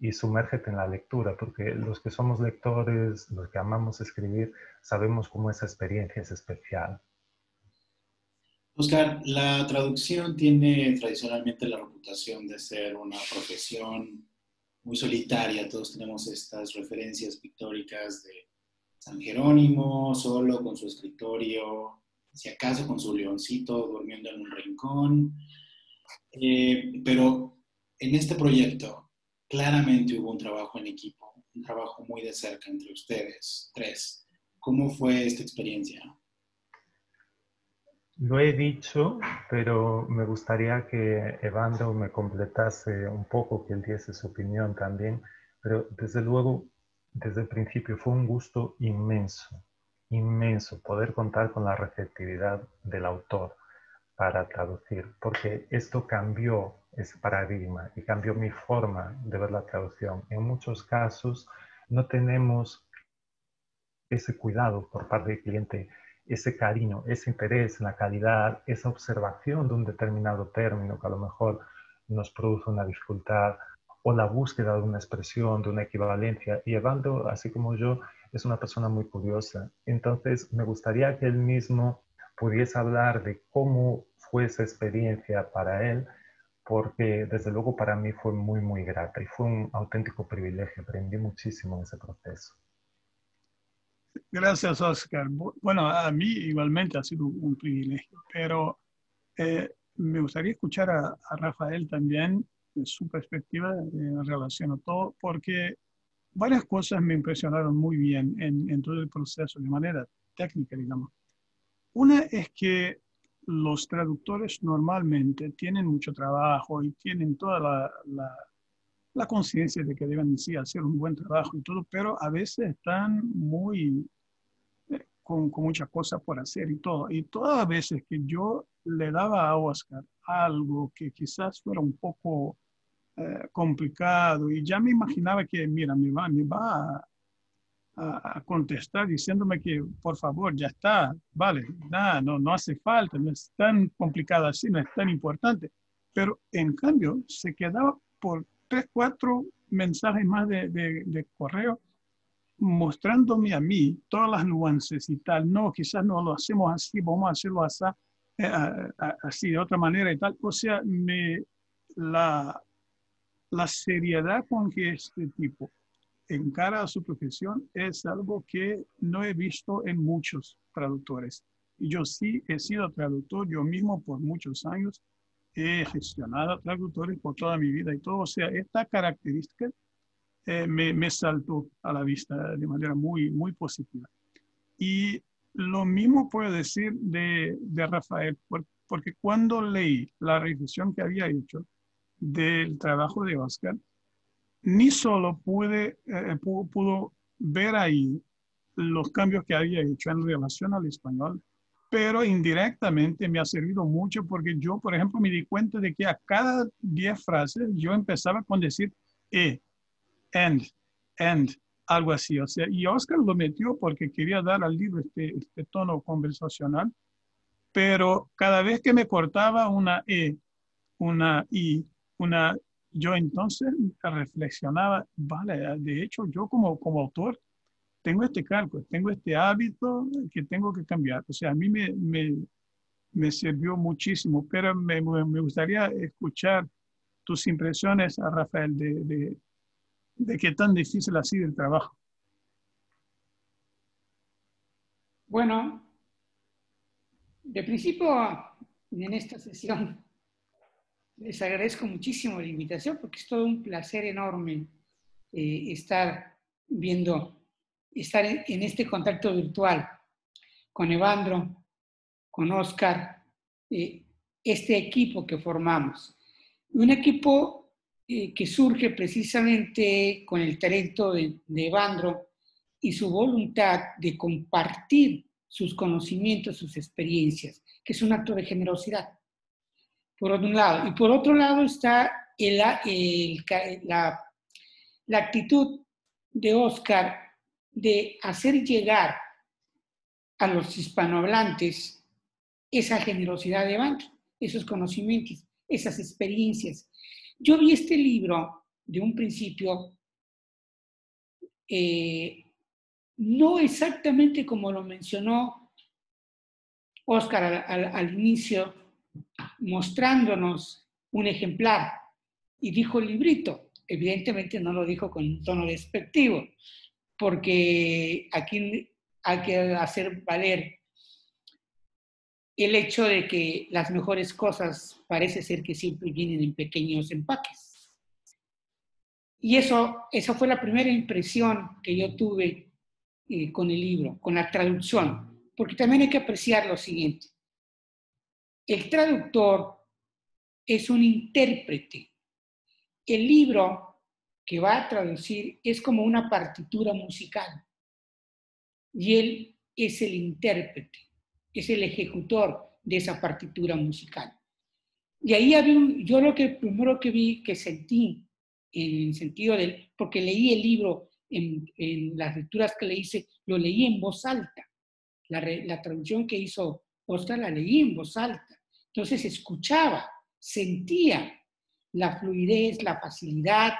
y sumérgete en la lectura, porque los que somos lectores, los que amamos escribir, sabemos cómo esa experiencia es especial. Oscar, la traducción tiene tradicionalmente la reputación de ser una profesión muy solitaria. Todos tenemos estas referencias pictóricas de San Jerónimo, solo con su escritorio, si acaso con su leoncito durmiendo en un rincón. Eh, pero en este proyecto, claramente hubo un trabajo en equipo, un trabajo muy de cerca entre ustedes tres. ¿Cómo fue esta experiencia? Lo he dicho, pero me gustaría que Evandro me completase un poco, que él diese su opinión también. Pero desde luego, desde el principio fue un gusto inmenso, inmenso poder contar con la receptividad del autor para traducir, porque esto cambió ese paradigma y cambió mi forma de ver la traducción. En muchos casos no tenemos ese cuidado por parte del cliente, ese cariño, ese interés en la calidad, esa observación de un determinado término que a lo mejor nos produce una dificultad o la búsqueda de una expresión, de una equivalencia. Y Evaldo, así como yo, es una persona muy curiosa. Entonces, me gustaría que él mismo pudiese hablar de cómo fue esa experiencia para él porque desde luego para mí fue muy, muy grata y fue un auténtico privilegio. Aprendí muchísimo en ese proceso. Gracias, Oscar. Bueno, a mí igualmente ha sido un privilegio, pero eh, me gustaría escuchar a, Rafael también su perspectiva en relación a todo, porque varias cosas me impresionaron muy bien en, todo el proceso, de manera técnica, digamos. Una es que los traductores normalmente tienen mucho trabajo y tienen toda la, la, conciencia de que deben sí, hacer un buen trabajo y todo, pero a veces están muy eh, con, con, muchas cosas por hacer y todo. Y todas las veces que yo le daba a Oscar algo que quizás fuera un poco eh, complicado y ya me imaginaba que, mira, me va, me va a, a, contestar diciéndome que por favor ya está, vale, nada, no, no hace falta, no es tan complicado así, no es tan importante. Pero en cambio se quedaba por tres, cuatro mensajes más de, de, correo mostrándome a mí todas las nuances y tal. No, quizás no lo hacemos así, vamos a hacerlo así, eh, así de otra manera y tal. O sea, me, la, la seriedad con que este tipo encara a su profesión es algo que no he visto en muchos traductores. Yo sí he sido traductor, yo mismo por muchos años he gestionado traductores por toda mi vida y todo. O sea, esta característica eh, me, me, saltó a la vista de manera muy, muy positiva. Y lo mismo puedo decir de, de Rafael, porque cuando leí la revisión que había hecho del trabajo de Oscar, ni solo pude, eh, pudo, ver ahí los cambios que había hecho en relación al español, pero indirectamente me ha servido mucho porque yo, por ejemplo, me di cuenta de que a cada 10 frases yo empezaba con decir e, and, and, algo así. O sea, y Oscar lo metió porque quería dar al libro este, este tono conversacional, pero cada vez que me cortaba una e, una i, una yo entonces reflexionaba, vale, de hecho yo como, como autor tengo este cálculo, tengo este hábito que tengo que cambiar. O sea, a mí me, me, me sirvió muchísimo, pero me, me, gustaría escuchar tus impresiones, Rafael, de, de, de qué tan difícil ha sido el trabajo. Bueno, de principio, en esta sesión, les agradezco muchísimo la invitación porque es todo un placer enorme eh, estar viendo, estar en, este contacto virtual con Evandro, con Oscar, eh, este equipo que formamos. Un equipo eh, que surge precisamente con el talento de, de Evandro y su voluntad de compartir sus conocimientos, sus experiencias, que es un acto de generosidad por un lado. Y por otro lado está la, la actitud de Oscar de hacer llegar a los hispanohablantes esa generosidad de banco, esos conocimientos, esas experiencias. Yo vi este libro de un principio, eh, no exactamente como lo mencionó Oscar al inicio, mostrándonos un ejemplar y dijo el librito. Evidentemente no lo dijo con un tono despectivo, porque aquí hay que hacer valer el hecho de que las mejores cosas parece ser que siempre vienen en pequeños empaques. Y eso, esa fue la primera impresión que yo tuve eh, con el libro, con la traducción, porque también hay que apreciar lo siguiente. El traductor es un intérprete. El libro que va a traducir es como una partitura musical. Y él es el intérprete, es el ejecutor de esa partitura musical. Y ahí había un, yo lo que primero que vi, que sentí, en el sentido del, porque leí el libro en, las lecturas que le hice, lo leí en voz alta. La, la traducción que hizo Oscar la leí en voz alta. Entonces escuchaba, sentía la fluidez, la facilidad,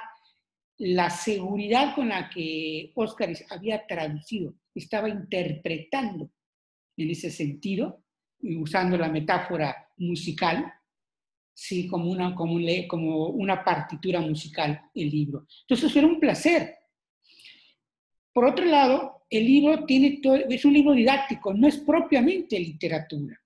la seguridad con la que Oscar había traducido, estaba interpretando en ese sentido, usando la metáfora musical, sí, como una, como, como una partitura musical el libro. Entonces era un placer. Por otro lado, el libro tiene todo, es un libro didáctico, no es propiamente literatura.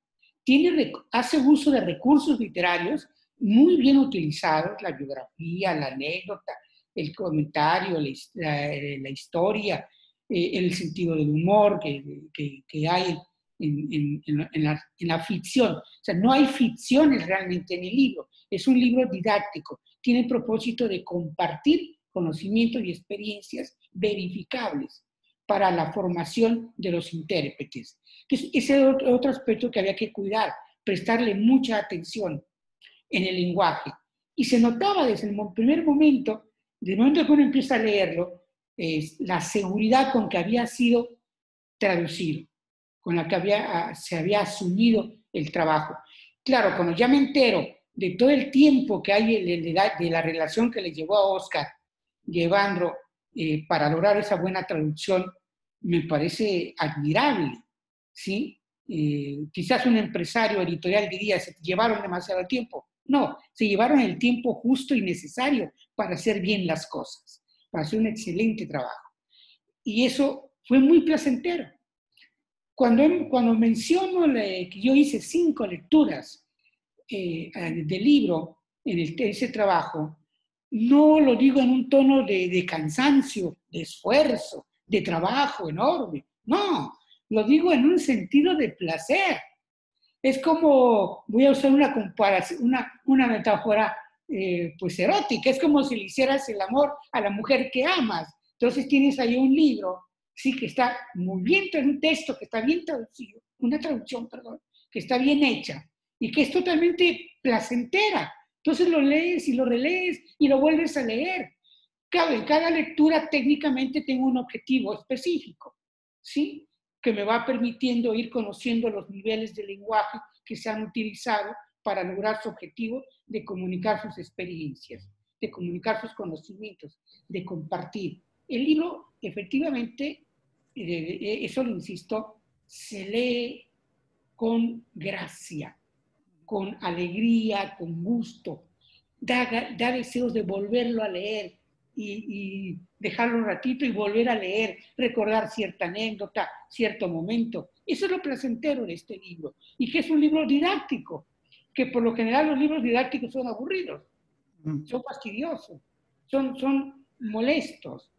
Tiene, hace uso de recursos literarios muy bien utilizados, la biografía, la anécdota, el comentario, la, la, historia, eh, el sentido del humor que, que, que hay en, en, la, en, la, ficción. O sea, no hay ficciones realmente en el libro, es un libro didáctico, tiene el propósito de compartir conocimientos y experiencias verificables para la formación de los intérpretes. Ese es otro aspecto que había que cuidar, prestarle mucha atención en el lenguaje. Y se notaba desde el primer momento, desde el momento que uno empieza a leerlo, la seguridad con que había sido traducido, con la que ah, se había asumido el trabajo. Claro, cuando ya me entero de todo el tiempo que hay de la, relación que le llevó a Oscar llevando eh, para lograr esa buena traducción, me parece admirable. ¿sí? Eh, quizás un empresario editorial diría, se llevaron demasiado tiempo. No, se llevaron el tiempo justo y necesario para hacer bien las cosas, para hacer un excelente trabajo. Y eso fue muy placentero. Cuando, cuando menciono que yo hice cinco lecturas eh, del libro en ese trabajo, no lo digo en un tono de, cansancio, de esfuerzo, de trabajo enorme. No, lo digo en un sentido de placer. Es como, voy a usar una comparación, una, una metáfora eh, pues erótica, es como si le hicieras el amor a la mujer que amas. Entonces tienes ahí un libro, sí, que está muy bien, un texto que está bien traducido, una traducción, perdón, que está bien hecha y que es totalmente placentera. Entonces lo lees y lo relees y lo vuelves a leer. Cada, lectura técnicamente tengo un objetivo específico, ¿sí? Que me va permitiendo ir conociendo los niveles de lenguaje que se han utilizado para lograr su objetivo de comunicar sus experiencias, de comunicar sus conocimientos, de compartir. El libro, efectivamente, eh, eh, eso lo insisto, se lee con gracia, con alegría, con gusto. Da, da deseos de volverlo a leer y, y, dejarlo un ratito y volver a leer, recordar cierta anécdota, cierto momento. Eso es lo placentero de este libro. Y que es un libro didáctico, que por lo general los libros didácticos son aburridos, mm. son fastidiosos, son, son molestos.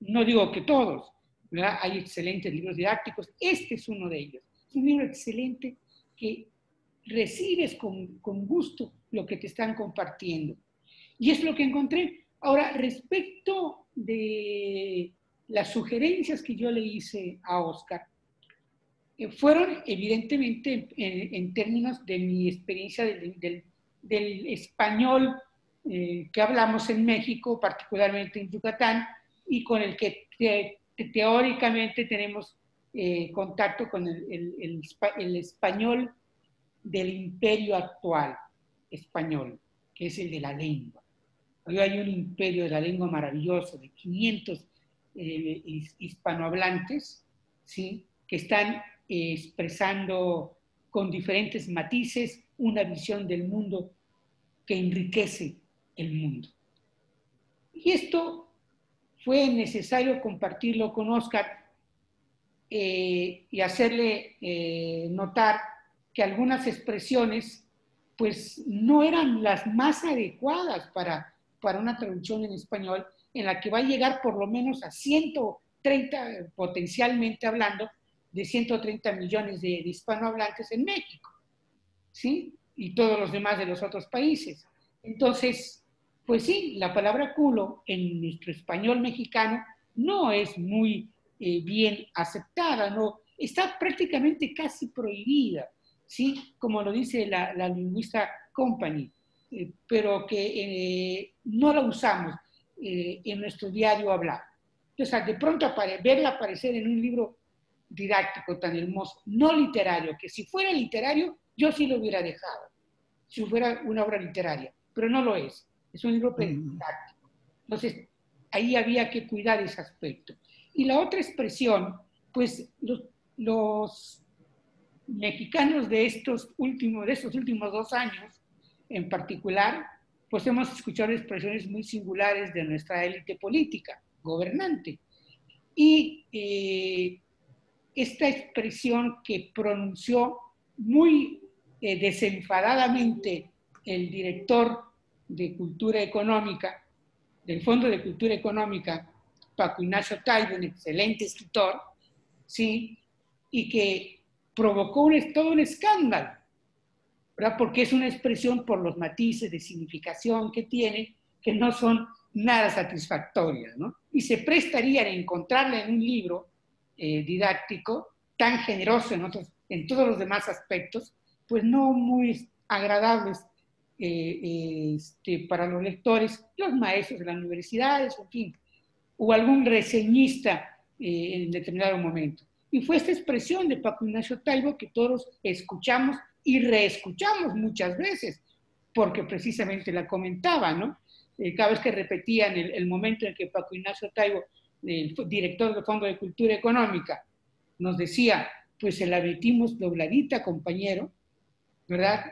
No digo que todos, ¿verdad? hay excelentes libros didácticos, este es uno de ellos. Es un libro excelente que recibes con, con gusto lo que te están compartiendo. Y es lo que encontré. Ahora, respecto de las sugerencias que yo le hice a Oscar, eh, fueron evidentemente en, términos de mi experiencia del, del, español eh, que hablamos en México, particularmente en Yucatán, y con el que teóricamente tenemos eh, contacto con el, el, el, español del imperio actual español, que es el de la lengua. Hoy hay un imperio de la lengua maravilloso de 500 hispanohablantes, ¿sí? que están expresando con diferentes matices una visión del mundo que enriquece el mundo. Y esto fue necesario compartirlo con Oscar eh, y hacerle eh, notar que algunas expresiones pues no eran las más adecuadas para, para una traducción en español en la que va a llegar por lo menos a 130 potencialmente hablando de 130 millones de, hispanohablantes en México, ¿sí? Y todos los demás de los otros países. Entonces, pues sí, la palabra culo en nuestro español mexicano no es muy eh, bien aceptada, no, está prácticamente casi prohibida, ¿sí? Como lo dice la, lingüista Company, eh, pero que eh, no la usamos en nuestro diario hablar. O sea, de pronto verla aparecer en un libro didáctico tan hermoso, no literario, que si fuera literario, yo sí lo hubiera dejado, si fuera una obra literaria, pero no lo es, es un libro didáctico. Entonces, ahí había que cuidar ese aspecto. Y la otra expresión, pues los, mexicanos de estos últimos, de estos últimos dos años en particular, pues hemos escuchado expresiones muy singulares de nuestra élite política, gobernante. Y eh, esta expresión que pronunció muy eh, desenfadadamente el director de Cultura Económica, del Fondo de Cultura Económica, Paco Ignacio Taibo, un excelente escritor, ¿sí? y que provocó un, todo un escándalo, ¿verdad? porque es una expresión por los matices de significación que tiene, que no son nada satisfactorias, ¿no? y se prestaría a encontrarla en un libro eh, didáctico, tan generoso en, otros, en todos los demás aspectos, pues no muy agradables eh, este, para los lectores, los maestros de las universidades, en fin, o algún reseñista eh, en determinado momento. Y fue esta expresión de Paco Ignacio Taibo que todos escuchamos y reescuchamos muchas veces, porque precisamente la comentaba, ¿no? cada vez que repetían el, el momento en que Paco Ignacio Taibo el director del Fondo de Cultura Económica, nos decía, pues se la metimos dobladita, compañero, ¿verdad?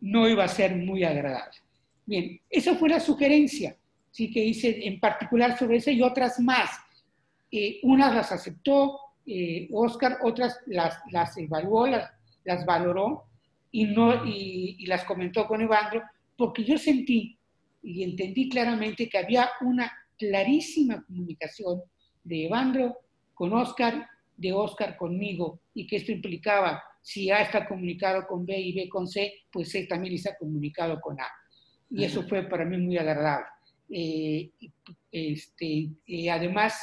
No iba a ser muy agradable. Bien, esa fue la sugerencia, sí que hice en particular sobre esa y otras más. Eh, unas las aceptó eh, Oscar, otras las, las evaluó, las, las valoró y, no, y, y las comentó con Evandro, porque yo sentí y entendí claramente que había una clarísima comunicación de Evandro con Oscar de Oscar conmigo y que esto implicaba, si A está comunicado con B y B con C, pues C también está comunicado con A. Y eso fue para mí muy agradable. Eh, este, eh, además,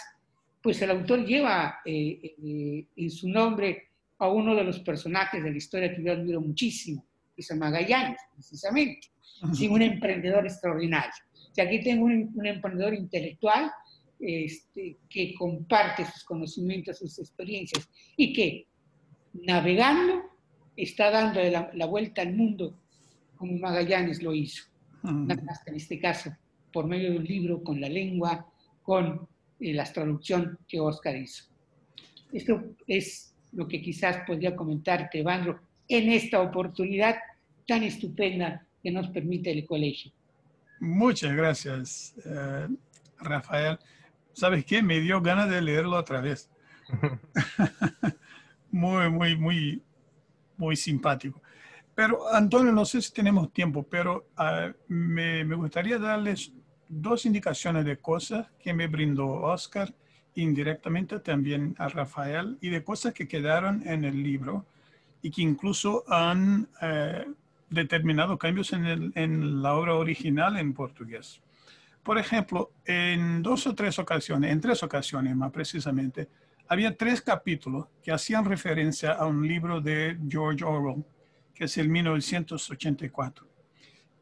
pues el autor lleva eh, en su nombre a uno de los personajes de la historia que yo admiro muchísimo, que llama Magallanes, precisamente, sí, un emprendedor extraordinario. O aquí tengo un, emprendedor intelectual este, que comparte sus conocimientos, sus experiencias y que navegando está dando la, vuelta al mundo como Magallanes lo hizo. en este caso, por medio de un libro, con la lengua, con eh, la traducción que Oscar hizo. Esto es lo que quizás podría comentarte, Evandro, en esta oportunidad tan estupenda que nos permite el colegio. Muchas gracias, eh, Rafael. ¿Sabes qué? Me dio ganas de leerlo otra vez. muy, muy, muy, muy simpático. Pero, Antonio, no sé si tenemos tiempo, pero ah, me, me, gustaría darles dos indicaciones de cosas que me brindó Oscar indirectamente también a Rafael y de cosas que quedaron en el libro y que incluso han eh, determinado cambios en, en, la obra original en portugués. Por ejemplo, en dos o tres ocasiones, en tres ocasiones más precisamente, había tres capítulos que hacían referencia a un libro de George Orwell, que es el 1984.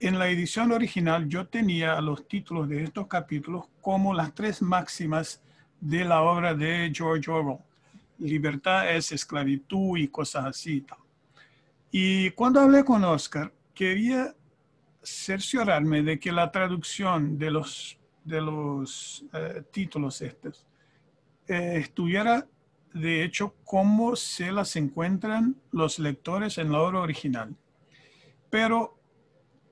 En la edición original yo tenía los títulos de estos capítulos como las tres máximas de la obra de George Orwell. Libertad es esclavitud y cosas así. Y cuando hablé con Oscar, quería cerciorarme de que la traducción de los, de los eh, títulos estos eh, estuviera de hecho como se las encuentran los lectores en la obra original. Pero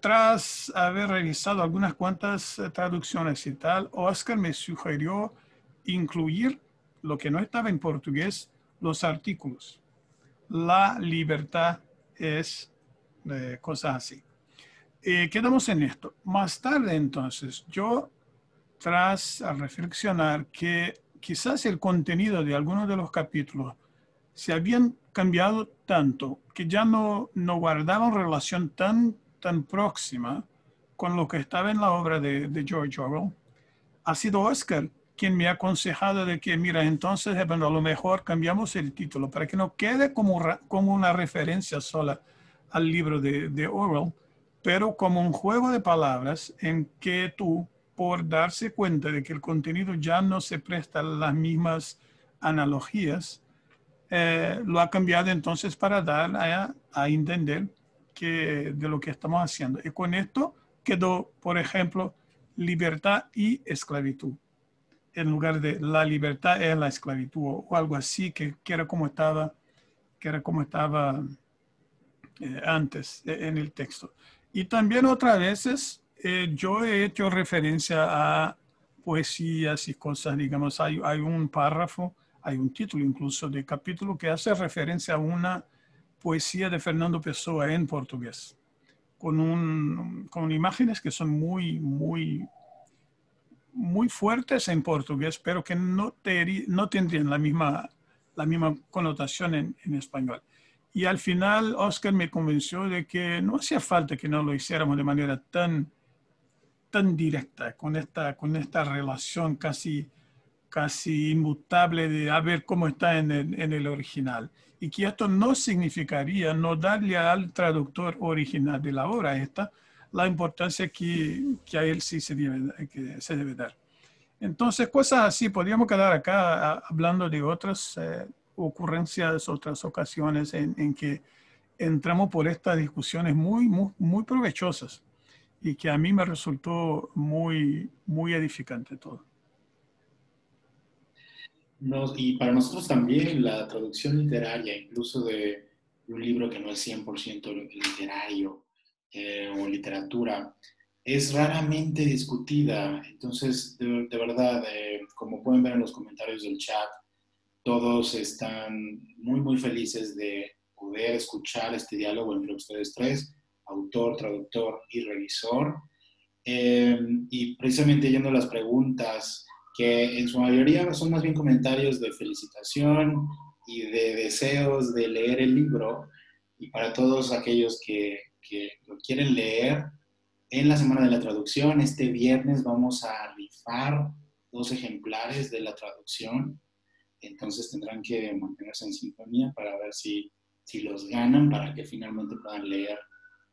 tras haber revisado algunas cuantas eh, traducciones y tal, Oscar me sugirió incluir lo que no estaba en portugués, los artículos. La libertad es eh, cosas así. Eh, quedamos en esto. Más tarde entonces, yo tras reflexionar que quizás el contenido de algunos de los capítulos se habían cambiado tanto que ya no, no guardaban relación tan, tan próxima con lo que estaba en la obra de, de George Orwell, ha sido Oscar quien me ha aconsejado de que, mira, entonces, a lo mejor cambiamos el título para que no quede como, como una referencia sola al libro de, de Orwell, pero como un juego de palabras en que tú, por darse cuenta de que el contenido ya no se presta a las mismas analogías, eh, lo ha cambiado entonces para dar a, a entender que de lo que estamos haciendo. Y con esto quedó, por ejemplo, libertad y esclavitud en lugar de la libertad es la esclavitud o, algo así, que, era como estaba, que era como estaba eh, antes eh, en el texto. Y también otras veces eh, yo he hecho referencia a poesías y cosas, digamos, hay, hay un párrafo, hay un título incluso de capítulo que hace referencia a una poesía de Fernando Pessoa en portugués, con, un, con imágenes que son muy, muy, muy fuertes en portugués, pero que no, no tendrían la misma, la misma connotación en, en, español. Y al final Oscar me convenció de que no hacía falta que no lo hiciéramos de manera tan, tan directa, con esta, con esta relación casi, casi inmutable de a ver cómo está en el, en el original. Y que esto no significaría no darle al traductor original de la obra esta la importancia que, que a él sí se debe, que se debe dar. Entonces, cosas así, podríamos quedar acá hablando de otras eh, ocurrencias, otras ocasiones en, en, que entramos por estas discusiones muy, muy, muy provechosas y que a mí me resultó muy, muy edificante todo. Y para nosotros también la traducción literaria, incluso de un libro que no es 100% literario, eh, o literatura es raramente discutida. Entonces, de, verdad, eh, como pueden ver en los comentarios del chat, todos están muy, muy felices de poder escuchar este diálogo entre ustedes tres, autor, traductor y revisor. Eh, y precisamente yendo a las preguntas, que en su mayoría son más bien comentarios de felicitación, y de deseos de leer el libro. Y para todos aquellos que, que lo quieren leer, en la Semana de la Traducción, este viernes vamos a rifar dos ejemplares de la traducción. Entonces tendrán que mantenerse en sintonía para ver si, si los ganan, para que finalmente puedan leer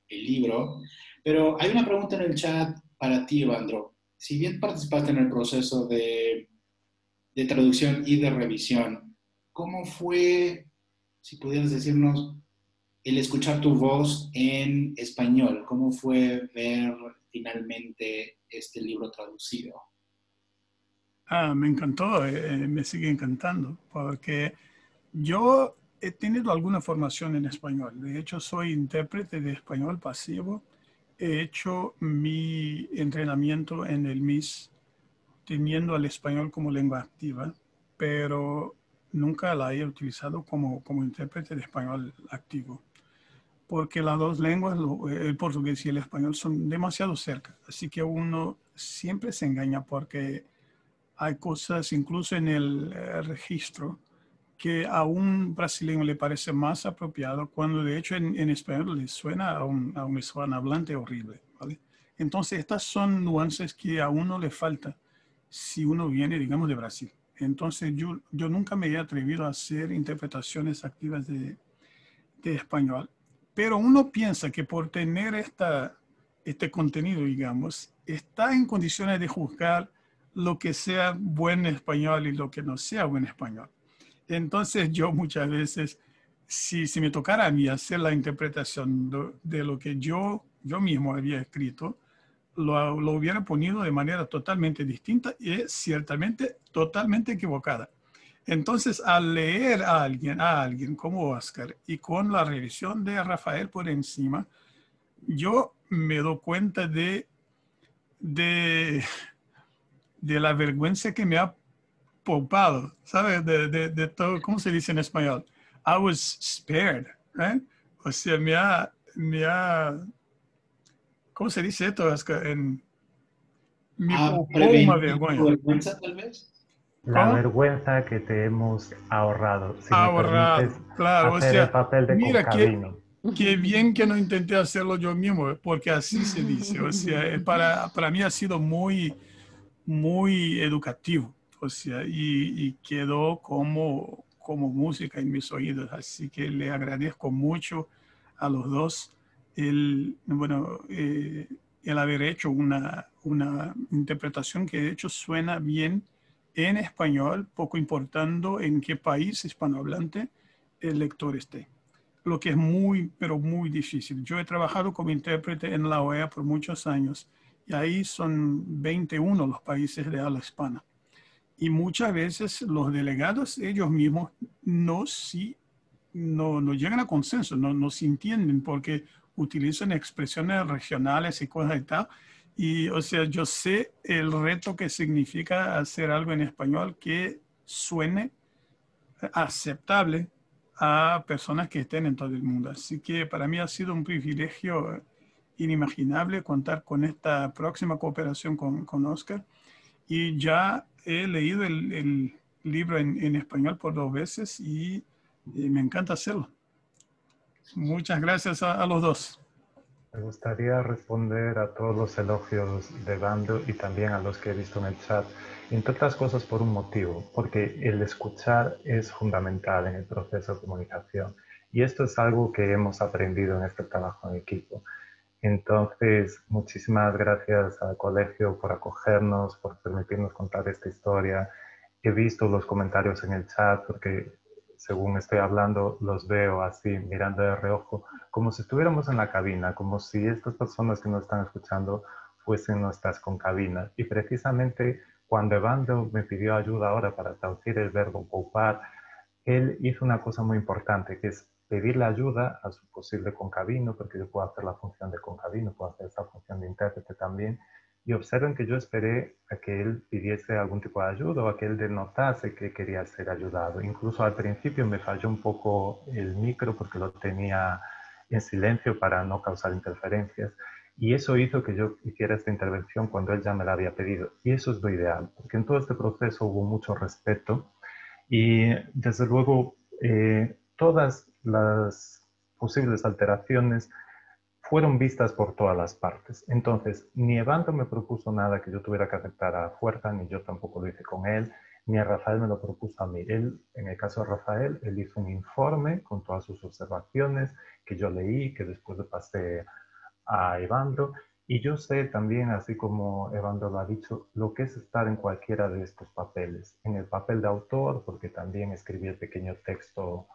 el libro. Pero hay una pregunta en el chat para ti, Evandro. Si bien participaste en el proceso de, de traducción y de revisión, ¿cómo fue, si pudieras decirnos, el escuchar tu voz en español? ¿Cómo fue ver finalmente este libro traducido? Ah, me encantó, eh, eh, me sigue encantando, porque yo he tenido alguna formación en español. De hecho, soy intérprete de español pasivo. He hecho mi entrenamiento en el MIS teniendo el español como lengua activa, pero nunca la he utilizado como, como intérprete de español activo porque las dos lenguas, el portugués y el español, son demasiado cerca. Así que uno siempre se engaña porque hay cosas, incluso en el eh, registro, que a un brasileño le parece más apropiado cuando de hecho en, español le suena a un, a un hispanohablante horrible. ¿vale? Entonces, estas son nuances que a uno le falta si uno viene, digamos, de Brasil. Entonces, yo, yo nunca me he atrevido a hacer interpretaciones activas de, de español pero uno piensa que por tener esta, este contenido, digamos, está en condiciones de juzgar lo que sea buen español y lo que no sea buen español. Entonces yo muchas veces, si, si me tocara a mí hacer la interpretación de, lo que yo, yo mismo había escrito, lo, lo, hubiera ponido de manera totalmente distinta y ciertamente totalmente equivocada. Entonces, al leer a alguien, a alguien como Oscar y con la revisión de Rafael por encima, yo me doy cuenta de, de, de la vergüenza que me ha popado, ¿sabes? De, de, de, todo, ¿cómo se dice en español? I was spared, right? O sea, me ha, me ha, ¿cómo se dice esto, Oscar? En, me ah, una vergüenza, tal vez? La vergüenza que te hemos ahorrado. Si ahorrado, claro. o sea, papel de mira qué, qué, bien que no intenté hacerlo yo mismo, porque así se dice. O sea, eh, para, para mí ha sido muy, muy educativo. O sea, y, y quedó como, como música en mis oídos. Así que le agradezco mucho a los dos el, bueno, eh, el haber hecho una, una interpretación que de hecho suena bien en español, poco importando en qué país hispanohablante el lector esté. Lo que es muy, pero muy difícil. Yo he trabajado como intérprete en la OEA por muchos años y ahí son 21 los países de habla hispana. Y muchas veces los delegados ellos mismos no, si, no, no llegan a consenso, no, no se entienden porque utilizan expresiones regionales y cosas y tal y, o sea, yo sé el reto que significa hacer algo en español que suene aceptable a personas que estén en todo el mundo. Así que para mí ha sido un privilegio inimaginable contar con esta próxima cooperación con, con Oscar. Y ya he leído el, libro en, en, español por dos veces y, me encanta hacerlo. Muchas gracias a, a los dos. Me gustaría responder a todos los elogios de Bando y también a los que he visto en el chat, entre otras cosas por un motivo, porque el escuchar es fundamental en el proceso de comunicación y esto es algo que hemos aprendido en este trabajo en equipo. Entonces, muchísimas gracias al colegio por acogernos, por permitirnos contar esta historia. He visto los comentarios en el chat porque según estoy hablando, los veo así, mirando de reojo, como si estuviéramos en la cabina, como si estas personas que nos están escuchando fuesen nuestras concabinas. Y precisamente cuando Evandro me pidió ayuda ahora para traducir el verbo poupar, él hizo una cosa muy importante, que es pedirle ayuda a su posible concabino, porque yo puedo hacer la función de concabino, puedo hacer esa función de intérprete también, y observen que yo esperé a que él pidiese algún tipo de ayuda o a que él denotase que quería ser ayudado. Incluso al principio me falló un poco el micro porque lo tenía en silencio para no causar interferencias. Y eso hizo que yo hiciera esta intervención cuando él ya me la había pedido. Y eso es lo ideal, porque en todo este proceso hubo mucho respeto y desde luego eh, todas las posibles alteraciones fueron vistas por todas las partes. Entonces, ni Evandro me propuso nada que yo tuviera que aceptar a fuerza, ni yo tampoco lo hice con él, ni a Rafael me lo propuso a mí. Él, en el caso de Rafael, él hizo un informe con todas sus observaciones que yo leí, que después le pasé a Evandro. Y yo sé también, así como Evandro lo ha dicho, lo que es estar en cualquiera de estos papeles. En el papel de autor, porque también escribí el pequeño texto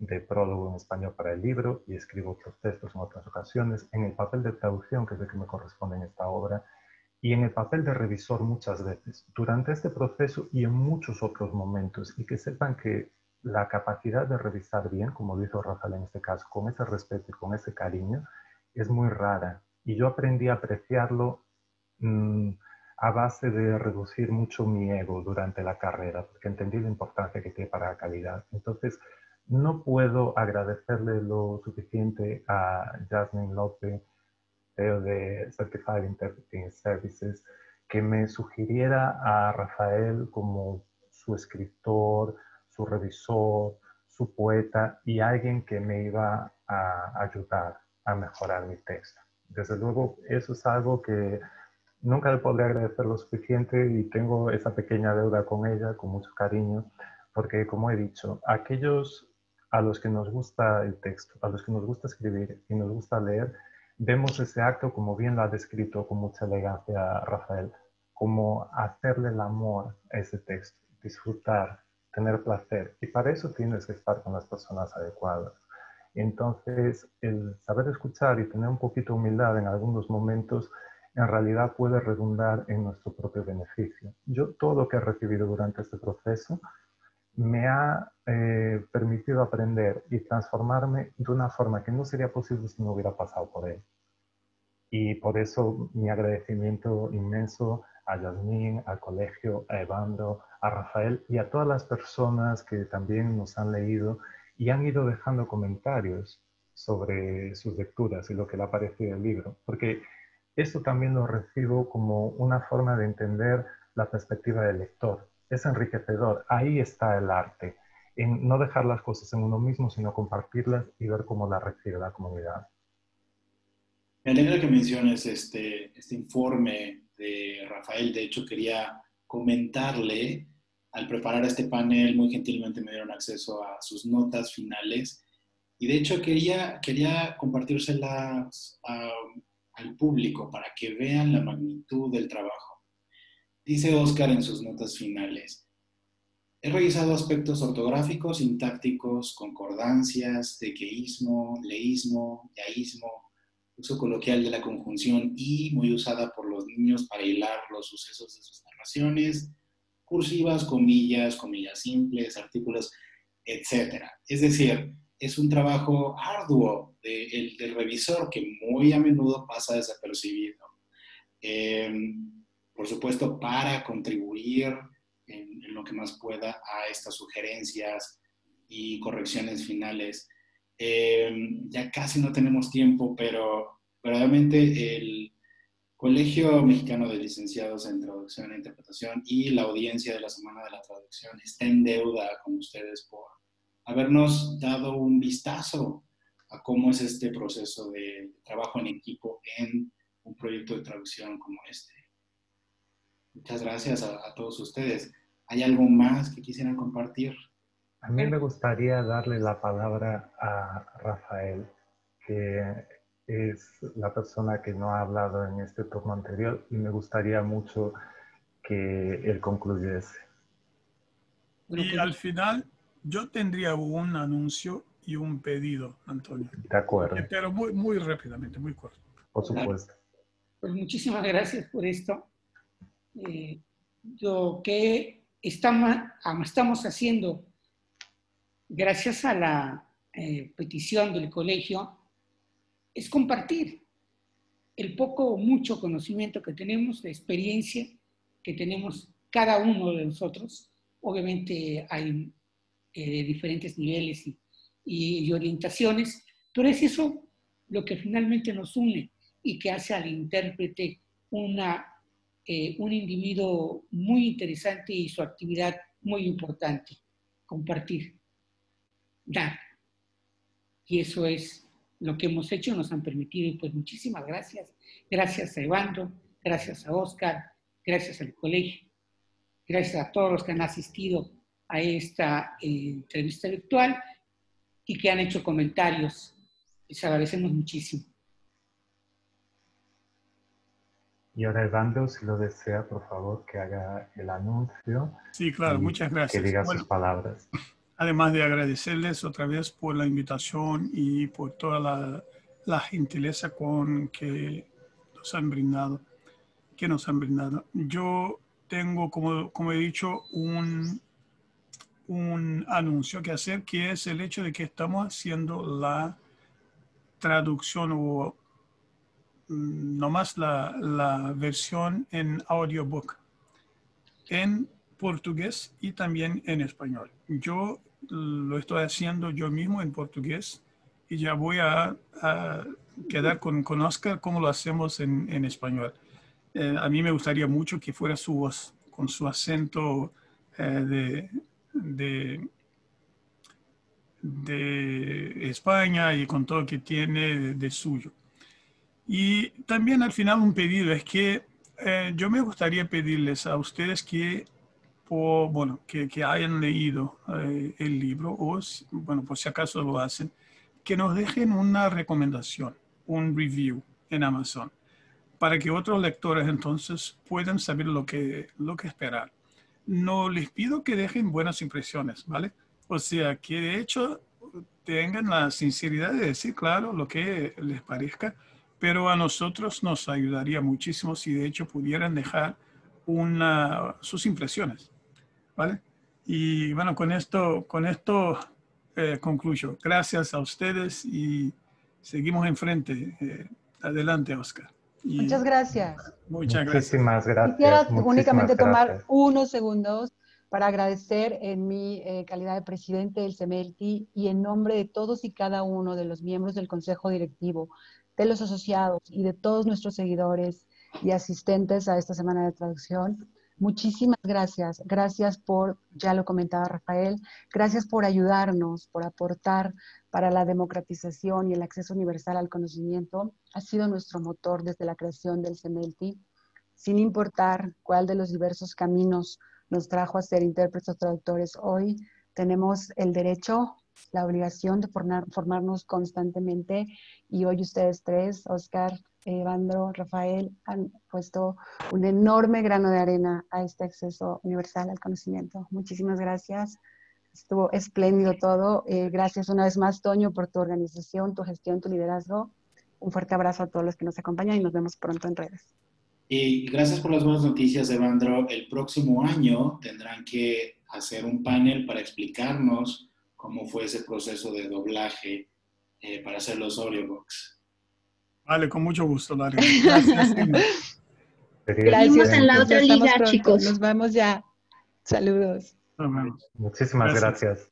de prólogo en español para el libro y escribo otros textos en otras ocasiones, en el papel de traducción, que es el que me corresponde en esta obra, y en el papel de revisor muchas veces, durante este proceso y en muchos otros momentos, y que sepan que la capacidad de revisar bien, como dijo Rafael en este caso, con ese respeto y con ese cariño, es muy rara. Y yo aprendí a apreciarlo mm, a base de reducir mucho mi ego durante la carrera, porque entendí la importancia que tiene para la calidad. Entonces, no puedo agradecerle lo suficiente a Jasmine López, CEO de Certified Interpreting Services, que me sugiriera a Rafael como su escritor, su revisor, su poeta y alguien que me iba a ayudar a mejorar mi texto. Desde luego, eso es algo que nunca le podré agradecer lo suficiente y tengo esa pequeña deuda con ella, con mucho cariño, porque como he dicho, aquellos a los que nos gusta el texto, a los que nos gusta escribir y nos gusta leer, vemos ese acto, como bien lo ha descrito con mucha elegancia Rafael, como hacerle el amor a ese texto, disfrutar, tener placer. Y para eso tienes que estar con las personas adecuadas. Entonces, el saber escuchar y tener un poquito de humildad en algunos momentos, en realidad puede redundar en nuestro propio beneficio. Yo todo lo que he recibido durante este proceso me ha eh, permitido aprender y transformarme de una forma que no sería posible si no hubiera pasado por él. Y por eso mi agradecimiento inmenso a Yasmín, al colegio, a Evandro, a Rafael y a todas las personas que también nos han leído y han ido dejando comentarios sobre sus lecturas y lo que le ha parecido el libro. Porque esto también lo recibo como una forma de entender la perspectiva del lector es enriquecedor. Ahí está el arte, en no dejar las cosas en uno mismo, sino compartirlas y ver cómo las recibe la comunidad. Me alegra que menciones este, este informe de Rafael. De hecho, quería comentarle, al preparar este panel, muy gentilmente me dieron acceso a sus notas finales. Y de hecho, quería, quería compartírselas al público para que vean la magnitud del trabajo Dice Oscar en sus notas finales, he revisado aspectos ortográficos, sintácticos, concordancias, tequeísmo, leísmo, yaísmo, uso coloquial de la conjunción y muy usada por los niños para hilar los sucesos de sus narraciones, cursivas, comillas, comillas simples, artículos, etc. Es decir, es un trabajo arduo del revisor que muy a menudo pasa desapercibido. Eh, por supuesto, para contribuir en, lo que más pueda a estas sugerencias y correcciones finales. Em, ya casi no tenemos tiempo, pero verdaderamente el Colegio Mexicano de Licenciados en Traducción e Interpretación y la audiencia de la Semana de la Traducción está en deuda con ustedes por habernos dado un vistazo a cómo es este proceso de trabajo en equipo en un proyecto de traducción como este. Muchas gracias a, todos ustedes. ¿Hay algo más que quisieran compartir? A mí me gustaría darle la palabra a Rafael, que es la persona que no ha hablado en este turno anterior y me gustaría mucho que él concluyese. Y al final yo tendría un anuncio y un pedido, Antonio. De acuerdo. Pero muy, muy rápidamente, muy corto. Por supuesto. Pues muchísimas gracias por esto. Eh, lo que estamos, estamos haciendo, gracias a la eh, petición del colegio, es compartir el poco o mucho conocimiento que tenemos, la experiencia que tenemos cada uno de nosotros. Obviamente hay eh, diferentes niveles y, y, orientaciones, pero es eso lo que finalmente nos une y que hace al intérprete una eh, un individuo muy interesante y su actividad muy importante, compartir. dar. Y eso es lo que hemos hecho, nos han permitido. Y pues muchísimas gracias. Gracias a Evandro, gracias a Oscar, gracias al colegio, gracias a todos los que han asistido a esta eh, entrevista virtual y que han hecho comentarios. Les agradecemos muchísimo. Y ahora Evandro, si lo desea, por favor, que haga el anuncio. Sí, claro, muchas gracias. Que diga sus palabras. Además de agradecerles otra vez por la invitación y por toda la, la gentileza con que nos han brindado, que nos han brindado. Yo tengo, como, como he dicho, un, un anuncio que hacer, que es el hecho de que estamos haciendo la traducción o nomás la, la versión en audiobook en portugués y también en español. Yo lo estoy haciendo yo mismo en portugués y ya voy a, quedar con, con, Oscar cómo lo hacemos en, en español. Eh, a mí me gustaría mucho que fuera su voz, con su acento eh, de, de, de España y con todo lo que tiene de, suyo. Y también al final un pedido es que eh, yo me gustaría pedirles a ustedes que, por, bueno, que, hayan leído eh, el libro o, bueno, por si acaso lo hacen, que nos dejen una recomendación, un review en Amazon, para que otros lectores entonces puedan saber lo que, lo que esperar no les pido que dejen buenas impresiones, ¿vale? O sea, que de hecho tengan la sinceridad de decir, claro, lo que les parezca, pero a nosotros nos ayudaría muchísimo si de hecho pudieran dejar una, sus impresiones, ¿vale? Y bueno, con esto, con esto eh, concluyo. Gracias a ustedes y seguimos enfrente. Eh, adelante, Oscar. Muchas gracias. Muchas Muchísimas gracias. Quisiera únicamente tomar unos segundos para agradecer en mi eh, calidad de presidente del CEMELTI y en nombre de todos y cada uno de los miembros del Consejo Directivo, de los asociados y de todos nuestros seguidores y asistentes a esta semana de traducción. Muchísimas gracias. Gracias por, ya lo comentaba Rafael, gracias por ayudarnos, por aportar para la democratización y el acceso universal al conocimiento ha sido nuestro motor desde la creación del CEMELTI, sin importar cuál de los diversos caminos nos trajo a ser intérpretes o traductores hoy, tenemos el derecho, la obligación de formarnos constantemente y hoy ustedes tres, Oscar, Evandro, Rafael, han puesto un enorme grano de arena a este acceso universal al conocimiento. Muchísimas gracias. Estuvo espléndido todo. Eh, gracias una vez más, Toño, por tu organización, tu gestión, tu liderazgo. Un fuerte abrazo a todos los que nos acompañan y nos vemos pronto en redes. Y gracias por las buenas noticias, Evandro. El próximo año tendrán que hacer un panel para explicarnos cómo fue ese proceso de doblaje eh, para hacer los audiobooks. Vale, con mucho gusto, Mario. Gracias. Gracias. en la otra liga, chicos. Nos vemos ya. Saludos. Muchísimas gracias.